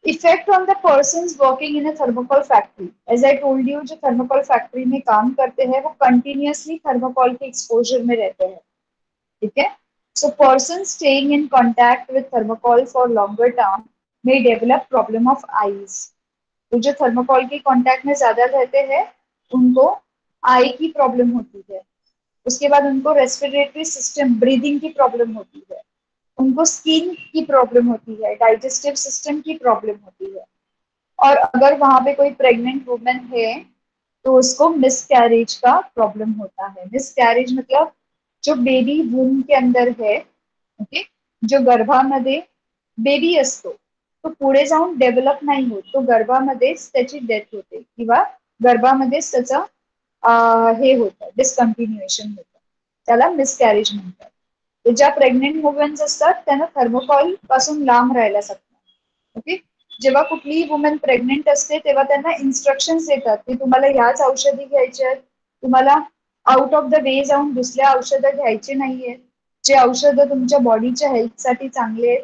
effect on the person working in a thermocol factory as I told you जो थर्मोकॉल फैक्ट्री में काम करते हैं वो कंटिन्यूसली थर्मोकॉल के एक्सपोजर में रहते हैं ठीक है? So person staying in contact with thermocol for longer term may develop problem of eyes तो जो थर्मोकॉल के कॉन्टैक्ट में ज़्यादा रहते हैं, उनको आई की प्रॉब्लम होती है। उसके बाद उनको रेस्पिरेटरी सिस्टम ब्रीदिंग की प्रॉब्लम होती है। उनको स्किन की प्रॉब्लम होती है डाइजेस्टिव सिस्टम की प्रॉब्लम होती है। और अगर वहाँ पे कोई प्रेग्नेंट वुमेन है तो उसको मिस कैरेज का प्रॉब्लम होता है। मिस कैरेज मतलब जो बेबी वूम के अंदर है ओके जो गर्भामध्ये बेबी असतो तो पुढे जाऊन डेव्हलप नाही होत. तो गर्भामध्येच त्याची डेथ होते किंवा गर्भामध्येच त्याचं हे होतं डिस्कंटिन्युएशन होतं. त्याला मिसकॅरेज म्हणतात. ज्या प्रेग्नेंट वुमेन्स असतात त्यांना थर्मोकॉलपासून लांब राहायला सांगतात. ओके जेव्हा कुठलीही वुमेन प्रेग्नेंट असते तेव्हा त्यांना इन्स्ट्रक्शन्स देतात की तुम्हाला ह्याच औषधी घ्यायच्या आहेत तुम्हाला आउट ऑफ द वे जाऊन दुसऱ्या औषधं घ्यायचे नाहीये. जे औषधं तुमच्या बॉडीच्या हेल्थसाठी चांगले आहेत.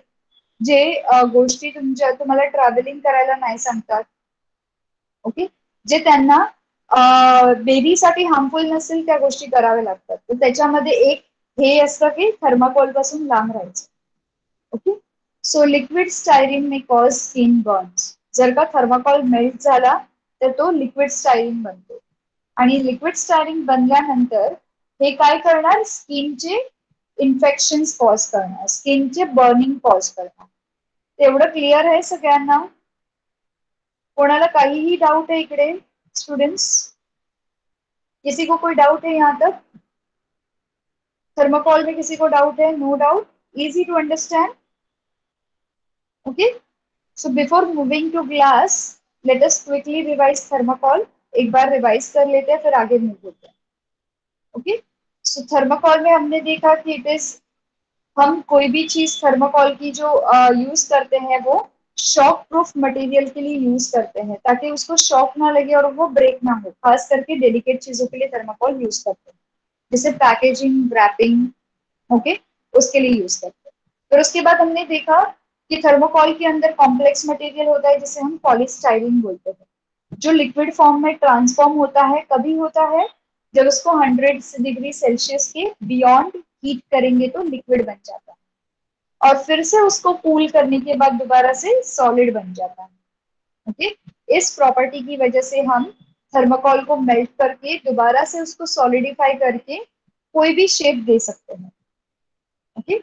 जे गोष्टी तुमच्या तुम्हाला ट्रॅव्हलिंग करायला नाही सांगतात. ओके जे त्यांना बेबीसाठी हार्मफुल नसेल त्या गोष्टी कराव्या लागतात. तर त्याच्यामध्ये एक हे असतं की थर्माकोलपासून लांब राहायचं. Okay so liquid styrene may cause skin burns जर का थर्माकोल मेल्ट झाला तर तो लिक्विड स्टायरिंग बनतो. लिक्विड स्टायरिंग बनल्यानंतर हे काय करणार? इन्फेक्शन कॉज करणार. स्किनचे बर्निंग कॉज करणार. तेवढं क्लिअर आहे सगळ्यांना? कोणाला डाऊट है इकडे स्टूडेंट्स किसी को कोई डाउट है यहाँ तक? थर्माकोल में किसी को डाउट है? No doubt easy to understand okay so before moving to glass let us quickly revise thermocol एक बार रिवाइज कर लेते हैं फिर आगे मूव होते हैं। ओके सो थर्माकोल में हमने देखा कि इट इज़ हम कोई भी चीज़ थर्माकोल की जो यूज़ uh, करते हैं वो शॉक प्रूफ मटेरियल के लिए यूज़ करते हैं ताकि उसको शॉक ना लगे और वो ब्रेक ना हो। खास करके डेलिकेट चीज़ों के लिए थर्माकोल यूज़ करते हैं। जैसे पैकेजिंग रैपिंग ओके उसके लिए यूज़ करते हैं। फिर उसके बाद हमने देखा कि थर्मोकॉल के अंदर कॉम्प्लेक्स मटेरियल होता है जिसे हम पॉलिस्टाइरिन बोलते हैं। जो लिक्विड फॉर्म में ट्रांसफॉर्म होता है, कभी होता है, जब उसको 100 डिग्री सेल्सियस के बियॉन्ड हीट करेंगे तो लिक्विड बन जाता है। और फिर से उसको कूल करने के बाद दोबारा से सॉलिड बन जाता है। ओके इस प्रॉपर्टी की वजह से हम थर्माकोल को मेल्ट करके दोबारा से उसको सॉलिडिफाई करके कोई भी शेप दे सकते हैं। ओके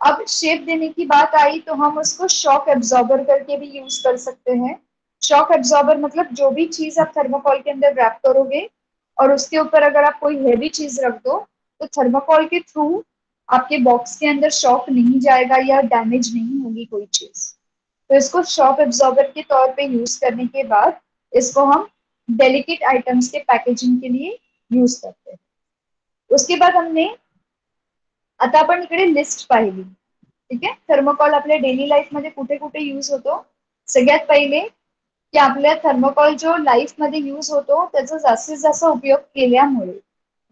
अब शेप देने की बात आई तो हम उसको शॉक एब्जॉर्बर करके भी यूज़ कर सकते हैं। शॉक एब्जॉर्बर मतलब जो भी चीज़ आप थर्माकोल के अंदर रैप करोगे और उसके ऊपर अगर आप कोई हैवी चीज़ रख दो तो थर्माकोल के थ्रू आपके बॉक्स के अंदर शॉक नहीं जाएगा या डैमेज नहीं होगी कोई चीज़। तो इसको शॉक एब्जॉर्बर के तौर पे यूज़ करने के बाद इसको हम डेलिकेट आइटम्स के पैकेजिंग के लिए यूज़ करते हैं। उसके बाद हमने आता इकडे लिस्ट पाहिली ठीक आहे थर्मोकॉल आपल्या डेली लाईफ मध्ये कुठे कुठे यूज़ होतो सगळ्यात पहिले की आपल्या थर्मोकॉल जो लाईफमध्ये यूज होतो त्याचा जास्तीत जास्त उपयोग केल्यामुळे.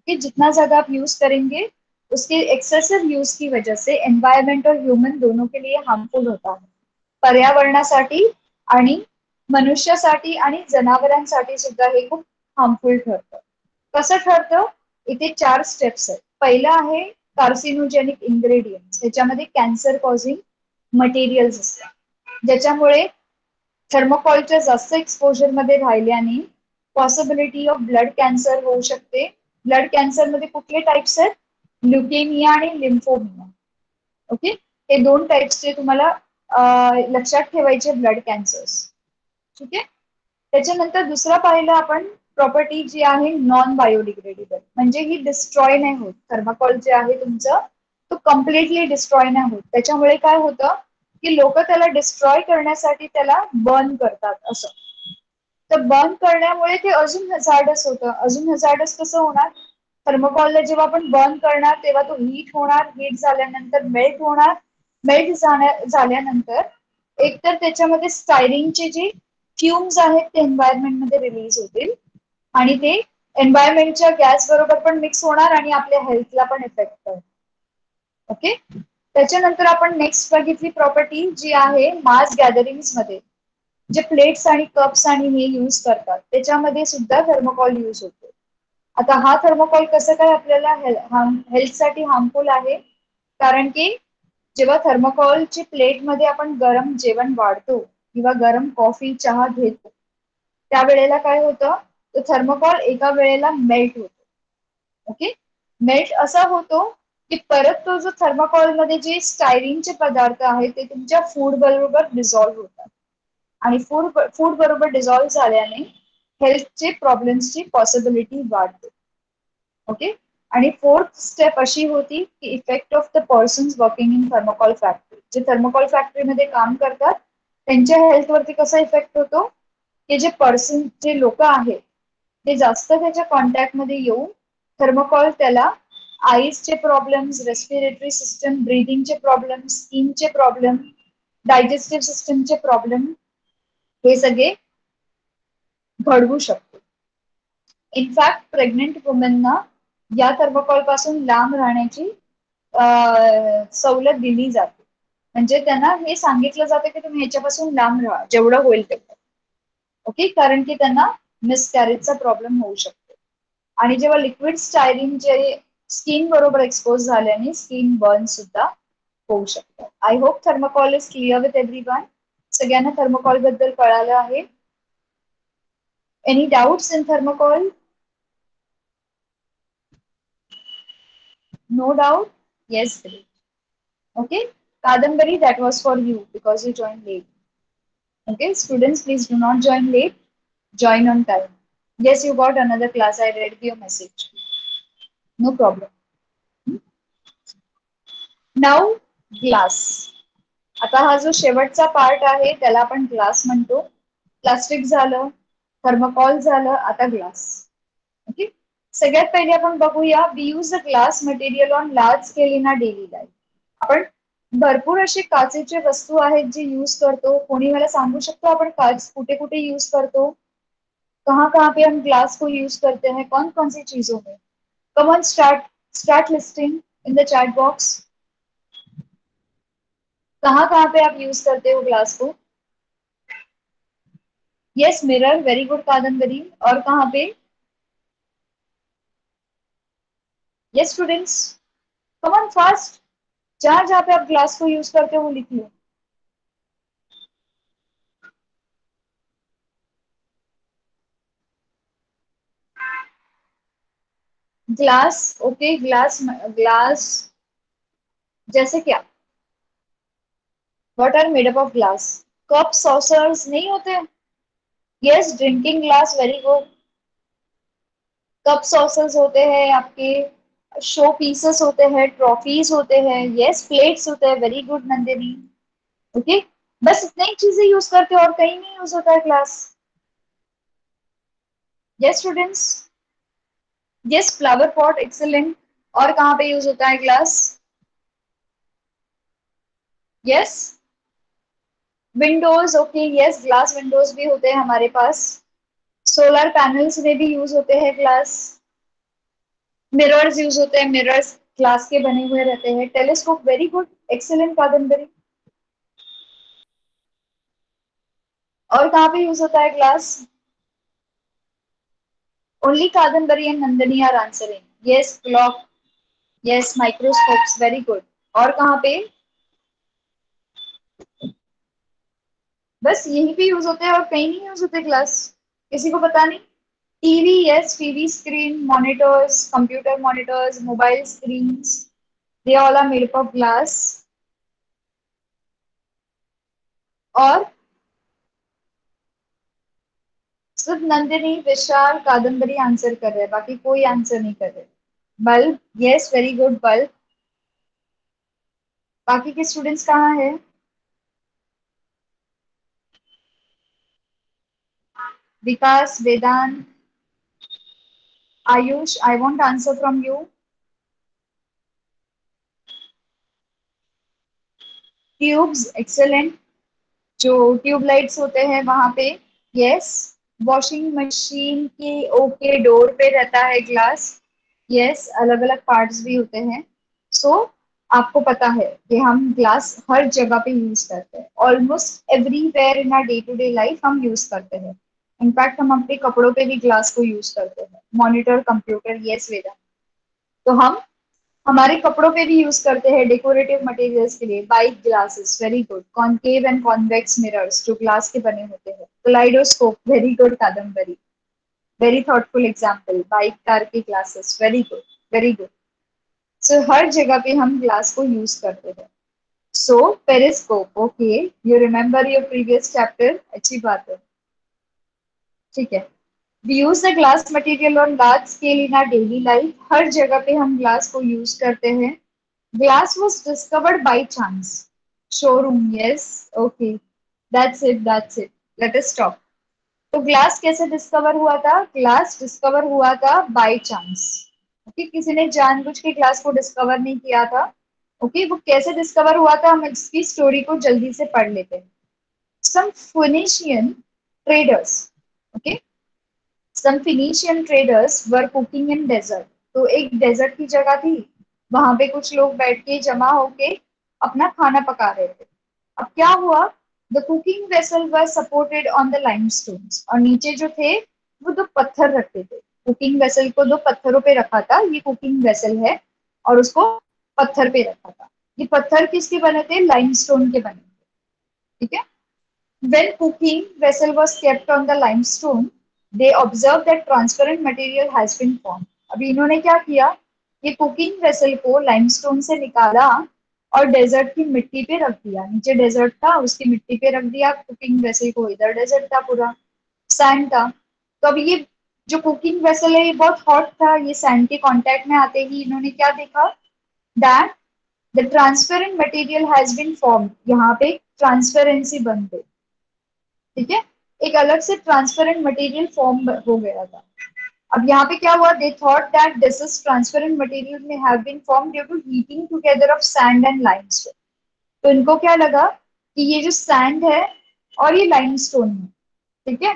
कि जितना ज्यादा आप यूज करेंगे उसके एक्सेसिव यूज की वजह से एन्वायरमेंट और ह्यूमन दोनों के लिए हार्मफुल होता है. पर्यावरणासाठी आणि मनुष्यासाठी आणि जनावरांसाठी सुद्धा हे खूप हार्मफुल ठरतं. कसं ठरतं? इथे चार स्टेप्स आहेत. पहिलं आहे कार्सिनोजेनिक इन्ग्रेडियंट त्याच्यामध्ये कॅन्सर कॉझिंग मटेरियल्स असतात. ज्याच्यामुळे थर्मोकॉलच्या जास्त एक्सपोजरमध्ये राहिल्याने पॉसिबिलिटी ऑफ ब्लड कॅन्सर होऊ शकते. ब्लड कॅन्सरमध्ये कुठले टाइप्स आहेत? ल्युकेमिया आणि लिम्फोमिया ओके हे दोन टाइप्सचे तुम्हाला लक्षात ठेवायचे ब्लड कॅन्सर्स ठीक आहे त्याच्यानंतर दुसरा पाहिलं आपण प्रॉपर्टी जी आहे नॉन बायोडिग्रेडेबल म्हणजे ही डिस्ट्रॉय नाही होत. थर्माकॉल जे आहे तुमचं तो कम्प्लिटली डिस्ट्रॉय नाही होत. त्याच्यामुळे काय होतं? की लोक त्याला डिस्ट्रॉय करण्यासाठी त्याला बर्न करतात असं. तर बर्न करण्यामुळे ते अजून हजार्डस होतं. अजून हजार्डस कसं होणार? थर्मोकॉलला जेव्हा आपण बर्न करणार तेव्हा तो हीट होणार हीट झाल्यानंतर मेल्ट होणार. मेल्ट झाल्यानंतर एकतर त्याच्यामध्ये स्टायरिंगचे जे फ्युम्स आहेत ते एन्व्हायरमेंटमध्ये रिलीज होतील. आणि ते एन्व्हायरमेंटच्या गॅस बरोबर पण मिक्स होणार आणि आपल्या हेल्थला पण इफेक्ट करणार ओके त्याच्यानंतर आपण नेक्स्ट बघितली प्रॉपर्टी जी आहे मास गॅदरिंगमध्ये जे प्लेट्स आणि कप्स आणि हे यूज करतात. त्याच्यामध्ये सुद्धा थर्मोकॉल यूज होतो. आता हा थर्मोकॉल कसं काय आपल्याला हेल्थसाठी हार्मफुल आहे? कारण की जेव्हा थर्मोकॉलची प्लेटमध्ये आपण गरम जेवण वाढतो किंवा गरम कॉफी चहा घेतो त्यावेळेला काय होतं? तर थर्मोकॉल एका वेळेला मेल्ट होतो. ओके मेल्ट असा होतो की परत तो जो थर्मोकॉलमध्ये जे स्टायरिनचे पदार्थ आहेत ते तुमच्या फूड बरोबर डिझॉल्व्ह होतात. आणि फूड फूड बरोबर डिझॉल्व्ह झाल्याने हेल्थचे प्रॉब्लेम्सची पॉसिबिलिटी वाढते. ओके आणि फोर्थ स्टेप अशी होती की effect of the persons working in thermocol factory J thermocol फॅक्टरीमध्ये काम करतात त्यांच्या हेल्थवरती कसा इफेक्ट होतो? की जे पर्सन जे लोक आहेत ते जास्त त्याच्या कॉन्टॅक्टमध्ये येऊन थर्मोकॉल त्याला आईजचे प्रॉब्लेम्स रेस्पिरेटरी सिस्टम ब्रिदिंगचे प्रॉब्लेम स्किनचे प्रॉब्लेम डायजेस्टिव्ह सिस्टमचे प्रॉब्लेम हे सगळे घडवू शकतो. इनफॅक्ट प्रेग्नेंट वुमेनना या थर्मोकॉलपासून लांब राहण्याची सवलत दिली जाते. म्हणजे त्यांना हे सांगितलं जातं की तुम्ही ह्याच्यापासून लांब राहा जेवढं होईल तेवढं. ओके कारण की त्यांना मिसकॅरेजचा प्रॉब्लेम होऊ शकतो. आणि जेव्हा लिक्विड स्टायरिन जे स्किन बरबर एक्सपोज स्किन बर्न सुधा हो I hope thermocol is clear with every one thermocol बदल कड़ा है any doubts in thermocol no doubt yes okay Kadambari that was for you because you join late okay students please do not join late join on time yes you got another class I read your message no problem. Now glass. आता हा जो शेवटचा part आहे त्याला आपण glass म्हणतो. Plastic झालं thermocol झालं आता ग्लास ओके सगळ्यात पहिले आपण बघूया we use the glass material on large scale in a daily life आपण भरपूर असे काचेचे वस्तू आहेत जे यूज करतो. कोणी मला सांगू शकतो आपण काच कुठे कुठे यूज करतो? कहाँ कहाँ पे हम ग्लास को यूज करते हैं? कौन कौन सी चीजों में? Come on start start listing in the chat box कहाँ कहाँ पे आप यूज़ करते हो ग्लास को? Yes mirror very good Kadambari और कहाँ पे? Yes students come on fast जहाँ जहाँ पे आप ग्लास को यूज़ करते हो वो लिख ग्लास ओके ग्लास ग्लास, जैसे क्या what are made up of glass cup saucers नहीं होते yes drinking glass very good cup saucers होते हैं, आपके शो पीसेस होते हैं ट्रॉफीज होते हैं यस प्लेट्स होते हैं वेरी गुड नंदिनी. ओके बस इतनी ही चीज़ें यूज़ करते हो और कहीं नहीं यूज़ होता है glass yes students yes flower pot excellent और कहाँ पे यूज़ होता है glass yes windows okay yes glass windows भी होते हैं हमारे पास. सोलर पैनल्स में भी यूज़ होते हैं ग्लास मिरर्स यूज़ होते हैं मिरर्स ग्लास के बने हुए रहते हैं. Telescope very good excellent Kadambari और कहाँ पे यूज़ होता है glass only Kadambari and Nandini are answering yes clock yes microscopes very good और कहाँ पे? बस यहीं पे यूज़ होते हैं और कहीं नहीं यूज़ होते ग्लास किसी को पता नहीं? TV yes TV screen monitors computer monitors mobile screens all are made up of glass. और सिर्फ़ नंदिनी, विशाल कादम्बरी आंसर कर रहे हैं, बाकी कोई आंसर नहीं कर रहे। Bulb yes very good bulb. बाकी के स्टूडेंट्स कहाँ है? Vikas, Vedant, Ayush I want answer from you tubes excellent जो ट्यूबलाइट्स होते हैं वहाँ पे यस वॉशिंग मशीन की ओके डोर पे रहता है ग्लास यस yes, अलग अलग पार्ट्स भी होते हैं. सो so, आपको पता है कि हम ग्लास हर जगह पे यूज़ करते हैं. Almost everywhere in our day to day life हम यूज़ करते हैं. इनफैक्ट हम अपने कपड़ों पे भी ग्लास को यूज़ करते हैं. मॉनिटर कंप्यूटर यस वेदा तो हम हमारे कपड़ों पे भी यूज़ करते हैं डेकोरेटिव मटेरियल्स के लिए bike glasses very good concave and convex mirrors जो ग्लास के बने होते हैं। Kaleidoscope very good Kadambari very thoughtful example bike car के glasses very good very good so हर जगह पे हम ग्लास को यूज़ करते हैं। So periscope okay you remember your previous chapter अच्छी बात है। ठीक है। We use the glass material on large scale in our daily life हर जगह पे हम ग्लास को यूज़ करते हैं। Glass was discovered by chance showroom yes okay that's it that's it let us stop तो ग्लास कैसे डिस्कवर हुआ था? ग्लास डिस्कवर हुआ था बाय चांस ओके किसी ने जानबूझ के ग्लास को डिस्कवर नहीं किया था। Okay okay? वो कैसे डिस्कवर हुआ था? हम इसकी स्टोरी को जल्दी से पढ़ लेते हैं। Some Phoenician traders okay some Phoenician traders were cooking in desert तो एक डेजर्ट की जगह थी। वहाँ पे कुछ लोग बैठ के जमा होके अपना खाना पका रहे थे। अब क्या हुआ? The cooking vessel were supported on the limestones और नीचे जो थे, वो दो पत्थर रखे थे। कुकिंग वेसल को दो पत्थरों पे रखा था। ये कुकिंग वेसल है और उसको पत्थर पे रखा था। ये पत्थर किसके बने थे? लाइमस्टोन के बने थे। ठीक है? When cooking vessel was kept on the limestone they observe that transparent material has been formed. अभी इन्होंने क्या किया? ये कुकिंग वेसल को लाइमस्टोन से निकाला और डेजर्ट की मिट्टी पे रख दिया। नीचे डेजर्ट था, उसकी मिट्टी पे रख दिया कुकिंग वेसल को। इधर डेजर्ट था पूरा। सैंड था। तो अब ये जो कुकिंग वेसल है, ये बहुत हॉट था। ये सैंड के कॉन्टेक्ट में आते ही इन्होंने क्या देखा? That the transparent material has been form यहाँ पे ट्रांसपेरेंसी बन गई। ठीक है? एक अलग से ट्रांसपेरेंट मटेरियल फॉर्म हो गया था। अब यहाँ पे क्या हुआ? They thought that this is transparent material may have been form due to heating together of sand and limestone तो इनको क्या लगा कि ये जो सैंड है और ये लाइमस्टोन है, ठीक है?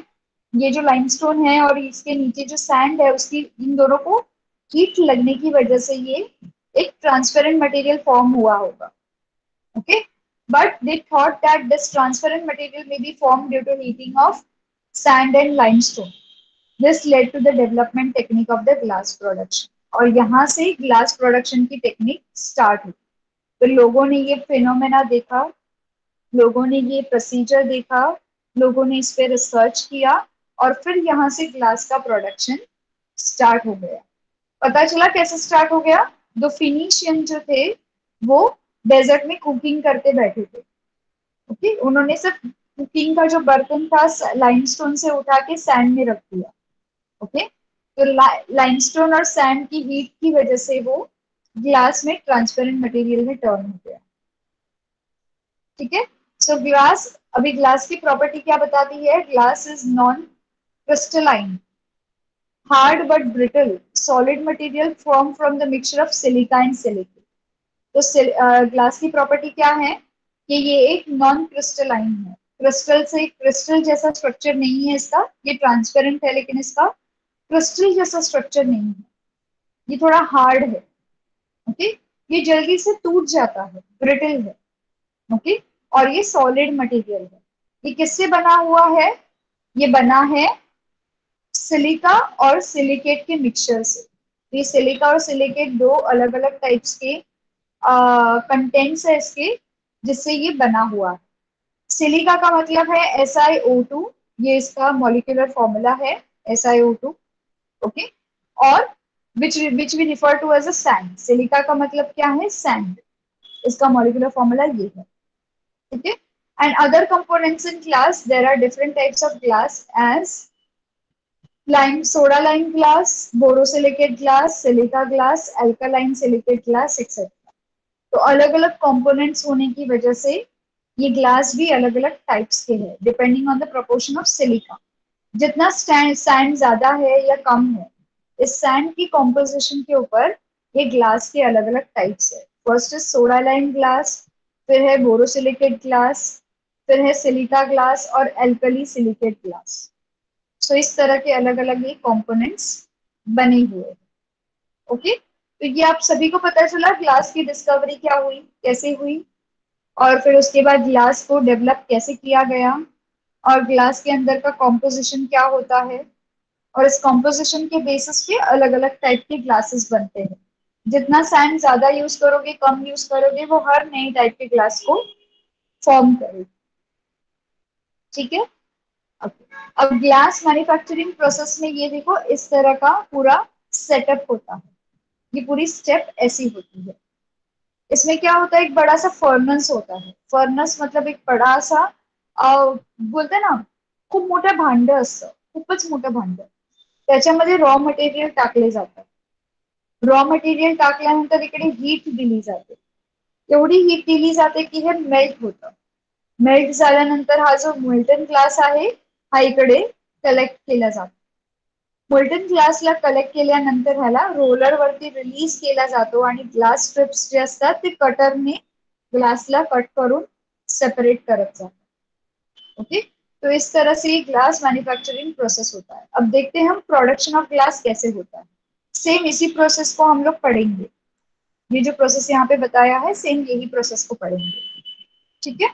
ये जो लाइमस्टोन है और इसके नीचे जो सैंड है, उसकी इन दोनों को हीट लगने की वजह से ये एक ट्रांसपेरेंट मटेरियल फॉर्म हुआ होगा okay okay? But they thought that this transparent material may be formed due to heating of sand and limestone. This led to the development technique of the glass production. और यहाँ से glass production की technique start हुई तो लोगों ने ये phenomena देखा लोगों ने ये प्रोसीजर देखा लोगों ने इस पे रिसर्च किया और फिर यहाँ से ग्लास का प्रोडक्शन स्टार्ट हो गया पता चला कैसे स्टार्ट हो गया दो फिनिशियन जो थे वो डेजर्ट में कुकिंग करते बैठे थे। ओके? उन्होंने सिर्फ़ कुकिंग का जो बर्तन था लाइमस्टोन से उठा के सैंड में रख दिया। ओके? तो लाइमस्टोन और सैंड की हीट की वजह से वो ग्लास में ट्रांसपेरेंट मटेरियल में टर्न हो गया। ठीक है? सो ग्लास अभी ग्लास की प्रॉपर्टी क्या बताती है? Glass is non crystalline hard but brittle solid material form from the mixture of silica and silica तो ग्लास की प्रॉपर्टी क्या है? कि ये एक नॉन क्रिस्टलाइन है। क्रिस्टल से क्रिस्टल जैसा स्ट्रक्चर नहीं है इसका, ये ट्रांसपेरेंट है लेकिन इसका क्रिस्टल जैसा स्ट्रक्चर नहीं है। ये थोड़ा हार्ड है ओके ये जल्दी से टूट जाता है ब्रिटल है ओके और ये सॉलिड मटेरियल है। ये किससे बना हुआ है? ये बना है सिलिका और सिलिकेट के मिक्सचर से। ये सिलिका और सिलिकेट दो अलग अलग टाइप्स के कंटेंट्स है इसके, जिससे ये बना हुआ। है सिलिका का मतलब है एस आई ओ टू ये इसका मॉलिकुलर फॉर्मूला है एस ओके और which which we refer to as a sand silica का मतलब क्या है? सैंड इसका मॉलिकुलर फॉर्मूला ये है, ठीक है? And other components in glass there are different types of glass as lime, soda lime glass, borosilicate glass, silica glass, alkaline silicate glass etc तो अलग अलग कंपोनेंट्स होने की वजह से ये ग्लास भी अलग अलग टाइप्स के हैं depending on the proportion of silica जितना सैंड ज़्यादा है या कम है, इस सैंड की कॉम्पोजिशन के ऊपर ये ग्लास के अलग अलग टाइप्स है. First is soda lime glass फिर है बोरोसिलिकेट ग्लास फिर है सिलिका ग्लास और एल्कली सिलिकेट ग्लास सो इस तरह के अलग अलग ये कॉम्पोनेंट्स बने हुए हैं. Okay okay? तो ये आप सभी को पता चला ग्लास की डिस्कवरी क्या हुई, कैसे हुई? और फिर उसके बाद ग्लास को डेवलप कैसे किया गया? और ग्लास के अंदर का कॉम्पोजिशन क्या होता है? और इस कॉम्पोजिशन के बेसिस पे अलग अलग टाइप के ग्लासेस बनते हैं। जितना सैंड ज़्यादा यूज़ करोगे, कम यूज़ करोगे, वो हर नए टाइप के ग्लास को फॉर्म करेगी। ठीक है? अब ग्लास मैन्युफैक्चरिंग प्रोसेस में ये देखो, इस तरह का पूरा सेटअप होता है। ये पूरी स्टेप ऐसी होती है। इसमें क्या होता है, एक बड़ा सा फर्नस होता है। फर्नस मतलब एक बड़ा सा बोलते ना खूप मोठं भांड असतं, खूपच भांड। रॉ मटेरियल टाकले जातात रॉ मटेरियल टाकल्यानंतर इकडे हीट दिली जाते। एवढी हीट दिली जाते की हे मेल्ट होतं। मेल्ट झाल्यानंतर हा जो मोल्टन ग्लास आहे, हा इकडे कलेक्ट केला जातो. मोल्टन ग्लासला कलेक्ट केल्यानंतर ह्याला रोलरवरती रिलीज़ केला जातो आणि ग्लास स्ट्रिप्स जे असतात ते कटरने ग्लासला कट करून सेपरेट करत ओके तो इस तरह से ग्लास मैन्युफैक्चरिंग प्रोसेस होता है। अब देखते हैं हम प्रोडक्शन ऑफ़ ग्लास कैसे होता है। सेम इसी प्रोसेस को हम लोग पढ़ेंगे। ये जो प्रोसेस यहाँ पे बताया है सेम यही प्रोसेस को पढ़ेंगे। ठीक है?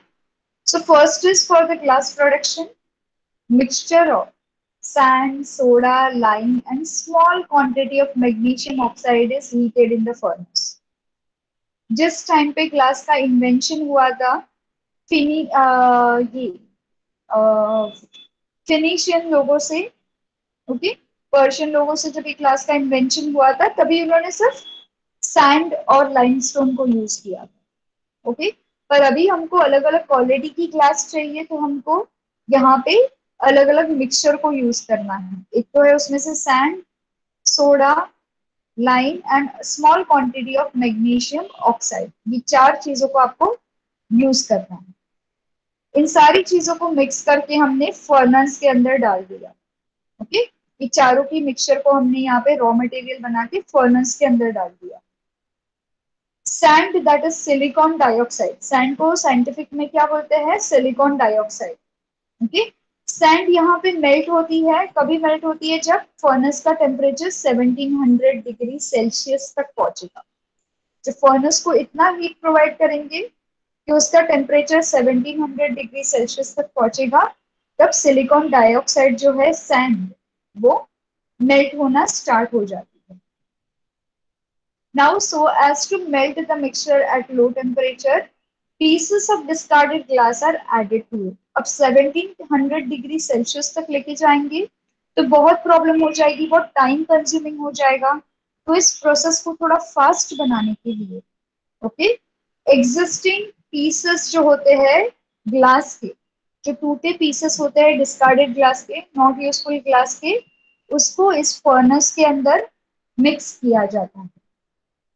So first is for the glass production mixture of sand, soda, lime, and small quantity of magnesium oxide is heated in the furnace. जिस टाइम पे ग्लास का इन्वेंशन हुआ था फिनी ये फिनिशियन लोगों से ओके पर्शियन लोगों से जब ये ग्लास का इन्वेंशन हुआ था तभी उन्होंने सिर्फ़ सैंड और लाइमस्टोन को यूज़ किया था ओके पर अभी हमको अलग अलग क्वालिटी की ग्लास चाहिए तो हमको यहाँ पे अलग अलग मिक्सचर को यूज़ करना है। एक तो है उसमें से sand soda lime and small quantity of magnesium oxide ये चार चीज़ों को आपको यूज़ करना है। इन सारी चीज़ों को मिक्स करके हमने फर्नेस के अंदर डाल दिया। ओके ये चारों की मिक्सचर को हमने यहाँ पे रॉ मटेरियल बना के फर्नेस के अंदर डाल दिया। Sand that is silicon dioxide sand को साइंटिफिक में क्या बोलते हैं? सिलिकॉन डाइऑक्साइड ओके सैंड यहाँ पे मेल्ट होती है कभी मेल्ट होती है जब फर्नेस का टेम्परेचर 1700 डिग्री सेल्सियस तक पहुंचेगा। जब फर्नेस को इतना हीट प्रोवाइड करेंगे कि उसका टेम्परेचर 1700 डिग्री सेल्सियस तक पहुंचेगा, तब सिलिकॉन डाइऑक्साइड जो है सैंड वो मेल्ट होना स्टार्ट हो जाती है। Now so as to melt the mixture at low temperature pieces of discarded glass are added to it. अब 1700 डिग्री सेल्सियस तक लेके जाएँगे तो बहुत प्रॉब्लम हो जाएगी, बहुत टाइम कंज्यूमिंग हो जाएगा। तो इस प्रोसेस को थोड़ा फास्ट बनाने के लिए ओके एग्जिस्टिंग पीसेस जो होते हैं ग्लास के, जो टूटे पीसेस होते हैं डिस्कार्डेड ग्लास के नॉट यूजफुल ग्लास के, उसको इस फर्नेस के अंदर मिक्स किया जाता है।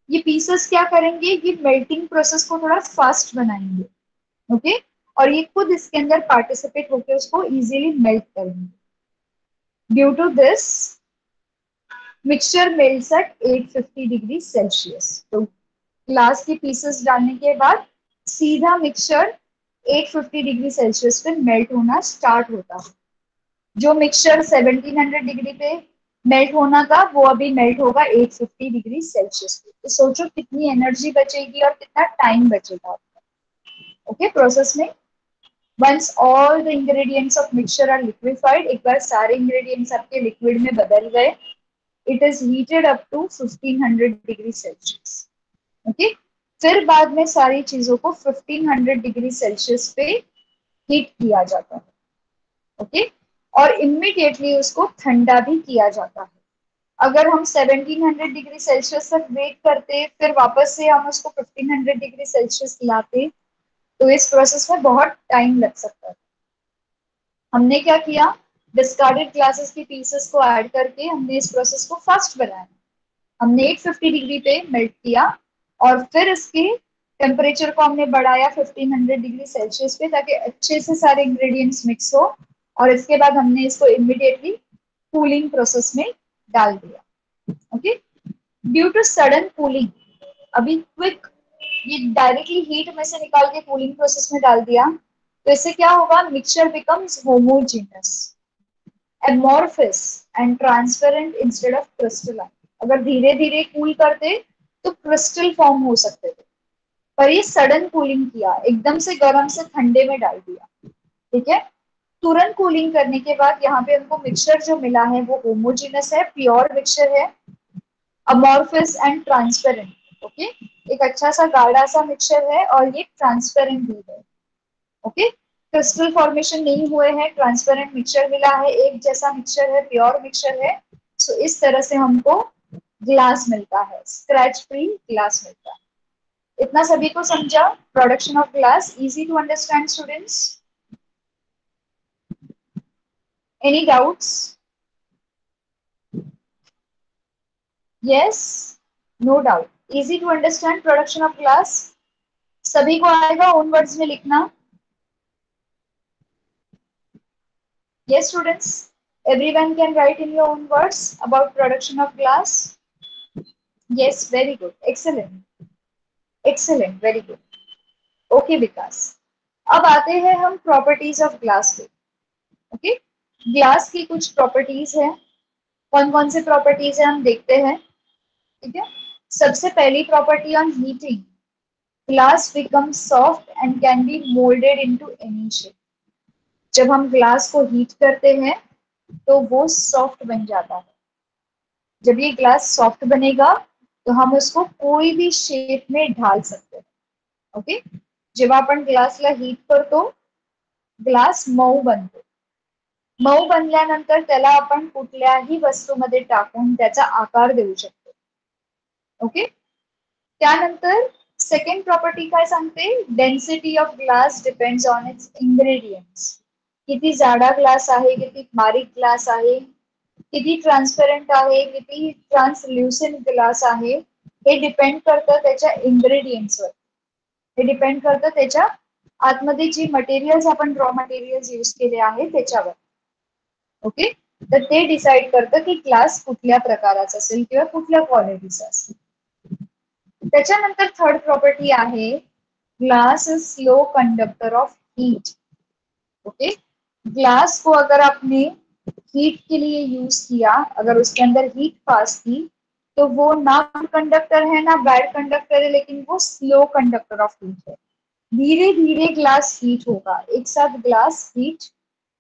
ये पीसेस क्या करेंगे? ये मेल्टिंग प्रोसेस को थोड़ा फास्ट बनाएँगे ओके? और ये खुद इसके अंदर पार्टिसिपेट होकर उसको इजीली मेल्ट करेंगे। Due to this mixture melts at 850 degree Celsius तो ग्लास के पीसेस डालने के बाद सीधा मिक्सचर 850 डिग्री सेल्सियस पे मेल्ट होना स्टार्ट होता है। जो मिक्सचर 1700 डिग्री पे मेल्ट होना था वो अभी मेल्ट होगा 850 डिग्री सेल्सियस। तो सोचो कितनी एनर्जी बचेगी और कितना टाइम बचेगा ओके, प्रोसेस में। Once all the ingredients of mixture are liquefied, एक बार सारे इंग्रेडिएंट्स आपके लिक्विड में बदल गए। It is heated up to 1500 degree Celsius okay, फिर बाद में सारी चीज़ों को 1500 डिग्री सेल्सियस पे हीट किया जाता है। Okay okay? और इमिडिएटली उसको ठंडा भी किया जाता है। अगर हम 1700 डिग्री सेल्सियस तक वेट करते, फिर वापस से हम उसको 1500 डिग्री सेल्सियस लाते तो इस प्रोसेस में बहुत टाइम लग सकता है। हमने क्या किया? डिस्कार्डेड ग्लासेस के पीसेस को ऐड करके हमने इस प्रोसेस को फास्ट बनाया। हमने 850 डिग्री पे मेल्ट किया और फिर इसके टेम्परेचर को हमने बढ़ाया 1500 डिग्री सेल्सियस पे ताकि अच्छे से सारे इंग्रेडिएंट्स मिक्स हो। और इसके बाद हमने इसको इमिडिएटली कूलिंग प्रोसेस में डाल दिया। Okay due to sudden cooling अभी क्विक ये डायरेक्टली हीट में से निकाल के कूलिंग प्रोसेस में डाल दिया तो इससे क्या होगा? Mixture becomes homogeneous amorphous and transparent instead of crystalline अगर धीरे धीरे कूल करते तो क्रिस्टल फॉर्म हो सकते थे। पर ये सडन कूलिंग किया, एकदम से गर्म से ठंडे में डाल दिया। ठीक है? तुरंत कूलिंग करने के बाद यहाँ पे हमको मिक्सचर जो मिला है वो होमोजीनस है प्योर मिक्सचर है अमोर्फिस एंड ट्रांसपेरेंट ओके एक अच्छा सा गाढ़ा सा मिक्सचर है और ये ट्रांसपेरेंट भी है ओके क्रिस्टल फॉर्मेशन नहीं हुए हैं ट्रांसपेरेंट मिक्सचर मिला है एक जैसा मिक्सचर है प्योर मिक्सचर है सो so, इस तरह से हमको ग्लास मिलता है स्क्रैच फ्री ग्लास मिलता है। इतना सभी को समझा? Production of glass easy to understand students Any doubts? Yes? No doubt. Easy to understand production of glass? सभी को आएगा उन वर्ड्स में लिखना yes students everyone can write in your own words about production of glass yes very good excellent excellent very good okay vikas अब आते हैं हम प्रॉपर्टीज़ ऑफ़ ग्लास पे ओके okay? ग्लास की कुछ प्रॉपर्टीज़ है। कौन कौन से प्रॉपर्टीज़ है, हम देखते हैं। ठीक है? सबसे पहली property on heating glass become soft and can be moulded into any shape जब हम ग्लास को हीट करते हैं तो वो सॉफ्ट बन जाता है। जब ये ग्लास सॉफ्ट बनेगा तो हम उसको कोई भी शेप में ढाल सकते हैं। ओके जेव्हा आपण ग्लासला हीट कर करतो ग्लास मऊ बनतो मऊ बनल्यानंतर त्याला आपण कुठल्याही वस्तूमध्ये टाकून त्याचा आकार देऊ शकतो. ओके त्यानंतर सेकंड प्रॉपर्टी काय सांगते? Density of glass depends on its ingredients किती जाडा ग्लास आहे किती बारीक ग्लास आहे किती ट्रान्सपेरंट आहे किती ट्रान्सल्युसेंट ग्लास आहे हे डिपेंड करतं त्याच्या इंग्रेडियंट्सवर हे डिपेंड करतं त्याच्या आतमध्ये जी मटेरियल्स आपण रॉ मटेरियल्स यूज केले आहे त्याच्यावर. ओके? तर ते डिसाइड करतं की ग्लास कुठल्या प्रकाराचा असेल किंवा कुठल्या क्वालिटीचा असेल. त्याच्यानंतर थर्ड प्रॉपर्टी आहे glass is slow conductor of heat okay? Glass को अगर आपने हीट के लिए यूज़ किया, अगर उसके अंदर हीट पास की तो वो ना कंडक्टर है, ना बैड कंडक्टर है, लेकिन वो स्लो कंडक्टर ऑफ़ हीट है. धीरे धीरे ग्लास हीट होगा. एक साथ ग्लास हीट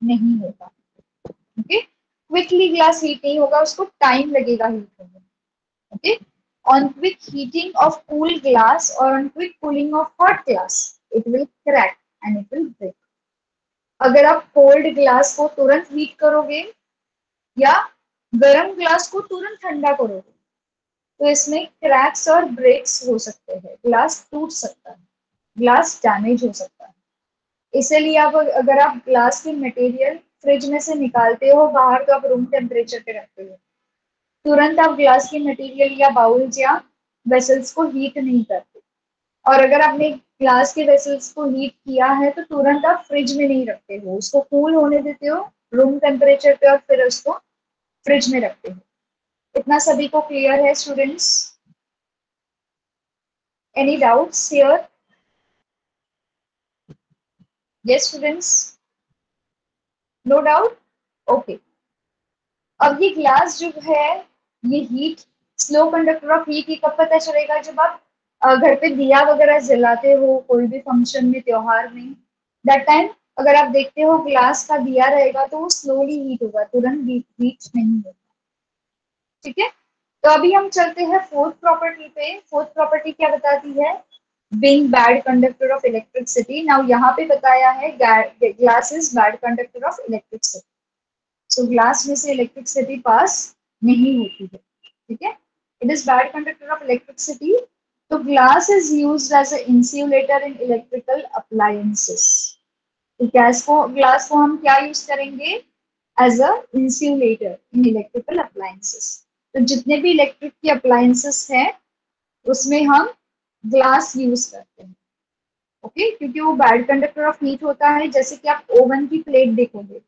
नहीं होगा. ओके क्विकली ग्लास हीट नहीं होगा, उसको टाइम लगेगा हीट होने okay on quick heating of cool glass और on quick cooling of hot glass it will crack and it will break अगर आप कोल्ड ग्लास को तुरंत हीट करोगे, या गर्म ग्लास को तुरंत ठंडा करोगे तो इसमें क्रैक्स और ब्रेक्स हो सकते हैं. ग्लास टूट सकता है. ग्लास डैमेज हो सकता है. इसीलिए आप अगर आप ग्लास के मटेरियल फ्रिज में से निकालते हो, बाहर तो आप रूम टेम्परेचर पे रखते हो। तुरंत आप ग्लास की मटेरियल या बाउल्स या वेसल्स को हीट नहीं करते। और अगर आपने ग्लास के वेसल्स को हीट किया है तो तुरंत आप फ्रिज में नहीं रखते हो। उसको कूल होने देते हो रूम टेम्परेचर पे और फिर उसको फ्रिज में रखते हो। इतना सभी को क्लियर है students any doubts here yes students no doubt okay अब ये ग्लास जो है, ये heat slow conductor of heat ये कब पता चलेगा जब आप घर पे दिया वगैरह जलाते हो, कोई भी फ़ंक्शन में, त्योहार में? दैट टाइम अगर आप देखते हो ग्लास का दिया रहेगा तो वो स्लोली हीट होगा, तुरंत हीट नहीं होगा। ठीक है? तो अभी हम चलते हैं फोर्थ प्रॉपर्टी पे। फोर्थ प्रॉपर्टी क्या बताती है? Being bad conductor of electricity now यहाँ पे बताया है glass is bad conductor of electricity so glass में से इलेक्ट्रिसिटी पास नहीं होती है। ठीक है? It is bad conductor of electricity तो glass is use as insulator in electrical appliances तो गैस को ग्लास को हम क्या यूज़ करेंगे? As a insulator in electrical appliances तो जितने भी इलेक्ट्रिक के अप्लायंसेस हैं, उसमें हम ग्लास यूज़ करते हैं। Okay okay? क्योंकि वो बैड कंडक्टर ऑफ़ हीट होता है, जैसे कि आप ओवन की प्लेट देखोगे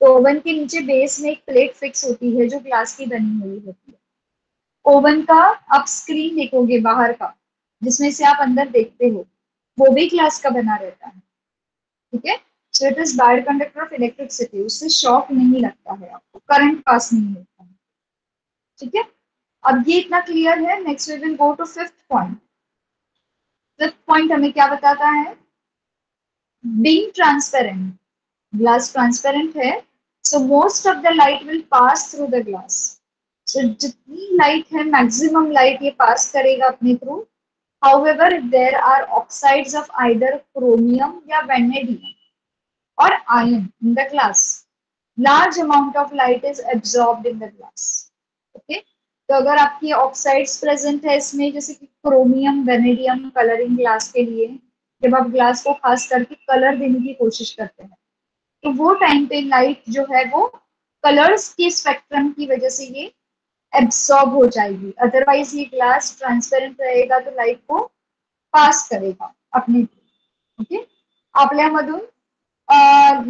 तो ओवन के नीचे बेस में एक प्लेट फिक्स होती है, जो ग्लास की बनी हुई होती है। ओवन का आप स्क्रीन देखोगे बाहर का, जिसमें से आप अंदर देखते हो, वो भी ग्लास का बना रहता है। ठीक है? So it is bad conductor of electricity उससे शॉक नहीं लगता है आपको करंट पास नहीं होता है। ठीक है? अब ये इतना क्लियर है next we will go to fifth point fifth point हमें क्या बताता है बीइंग ट्रांसपेरेंट ग्लास ट्रांसपेरेंट है so most of the light will pass through the glass तो जितनी लाइट है मैक्सिमम लाइट ये पास करेगा अपने through however there are oxides of either chromium या vanadium or iron in the glass large amount of light is absorbed in the glass तो अगर आपकी ऑक्साइड्स प्रेजेंट है इसमें, जैसे कि क्रोमियम वेनेडियम कलरिंग ग्लास के लिए, जब आप ग्लास को खास करके कलर देने की कोशिश करते हैं तो वो टाइम पे लाइट जो है वो कलर्स के स्पेक्ट्रम की वजह से ये एब्सॉर्ब हो जाएगी। अदरवाइज़ ये ग्लास ट्रांसपेरेंट रहेगा तो लाइट को पास करेगा अपने ओके आपल्यामधून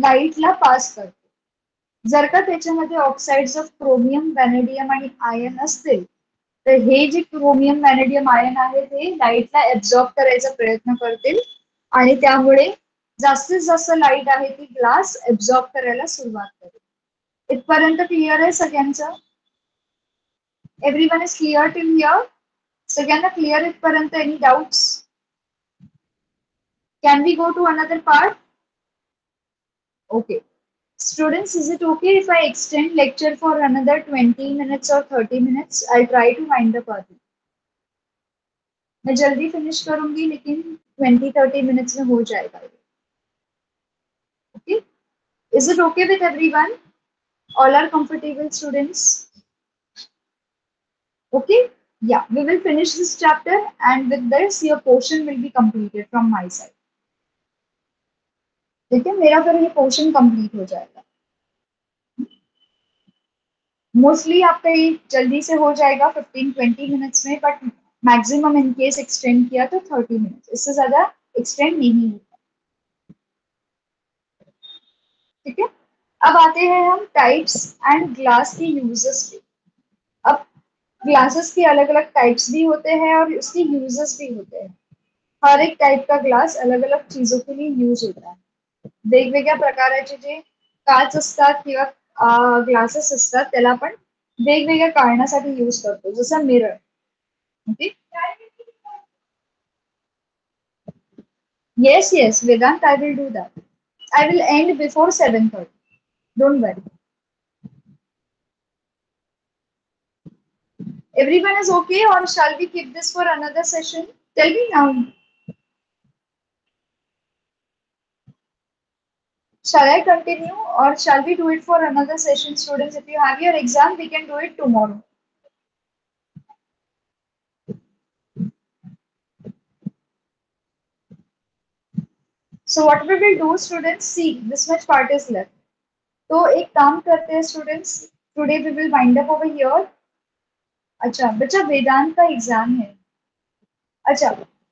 लाईटला पास करतो जर का त्याच्यामध्ये ऑक्साईड्स ऑफ क्रोमियम वॅनेडियम आणि आयन असतील तर हे जे क्रोमियम वॅनेडियम आयन आहे ते लाईटला एब्झॉर्ब करायचा प्रयत्न करतील. आणि त्यामुळे जास्तीत जास्त लाइट आहे ती ग्लास एब्झॉर्ब करायला सुरुवात करेल. इथपर्यंत क्लिअर आहे सगळ्यांचं? Everyone is clear till here सगळ्यांना क्लिअर इथपर्यंत any doubts Can go to to another part Okay. Students, is it okay if I extend lecture for another 20 minutes or 30 minutes? I'll try to wind up early. मैं जल्दी finish करूंगी लेकिन 20-30 minutes में हो जाएगा okay is it okay with everyone all are comfortable students okay yeah we will finish this chapter and with this your portion will be completed from my side है मेरा फिर ये पोर्शन कंप्लीट हो जाएगा। Mostly आपका ये जल्दी से हो जाएगा 15-20 मिनट्स में but maximum in case extend किया तो 30 मिनट्स इससे ज़्यादा एक्सटेंड नहीं होता। ठीक है? अब आते हैं हम टाइप्स एंड ग्लास की यूजेस पे। अब ग्लासेस के अलग अलग टाइप्स भी होते हैं और उसके यूजेस भी होते हैं। हर एक टाइप का ग्लास अलग अलग चीज़ों के लिए यूज़ होता है। वेगवेगळ्या प्रकाराचे जे काच असतात किंवा ग्लासेस असतात, त्याला आपण वेगवेगळ्या कारणासाठी यूज़ करतो. जसं mirror okay yes yes Vedant I will do that I will end before seven thirty don't worry everyone is okay or shall we keep this for another session? Tell me now. Shall I continue or shall we do it for another session, students? If you have your exam, we can do it tomorrow. So what we will do, students, see, this much part is left. तो एक काम करते हैं students today we will wind up over here अच्छा बच्चा वेदांत का exam है अच्छा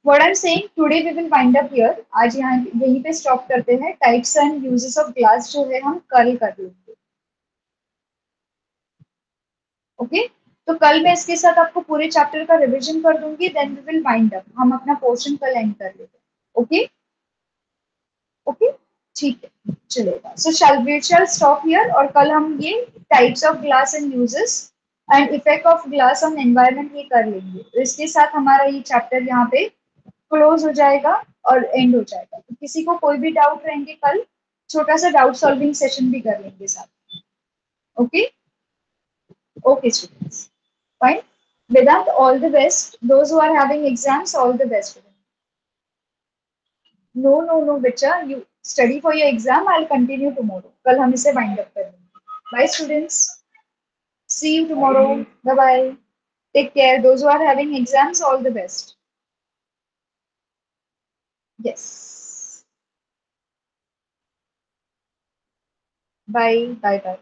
what I'm saying, today we will wind up here. आज यहाँ यहीं पे स्टॉप करते हैं. Types and uses of glass जो है हम कल कर लेंगे। Okay okay? तो कल मैं इसके साथ आपको पूरे चैप्टर का रिवीजन कर दूँगी then we will wind up हम अपना पोर्शन कल एंड कर लेते ओके ओके ठीक है। चलेगा। So shall we shall stop here और कल हम ये types of glass and uses and effect of glass on environment ये कर लेंगे। तो इसके साथ हमारा ये चैप्टर यहाँ पे क्लोज हो जाएगा और एंड हो जाएगा। तो किसी को कोई भी डाउट रहेंगे कल छोटा सा डाउट सॉल्विंग सेशन भी कर लेंगे साथ okay okay students fine Vedant all the best those who are having exams all the best no no no बच्चा you study for your exam I continue tomorrow कल हम इसे वाइंड अप करेंगे bye students see you tomorrow. Bye. Bye take care. Those who are having exams all the best. Yes. Bye. Bye. Bye.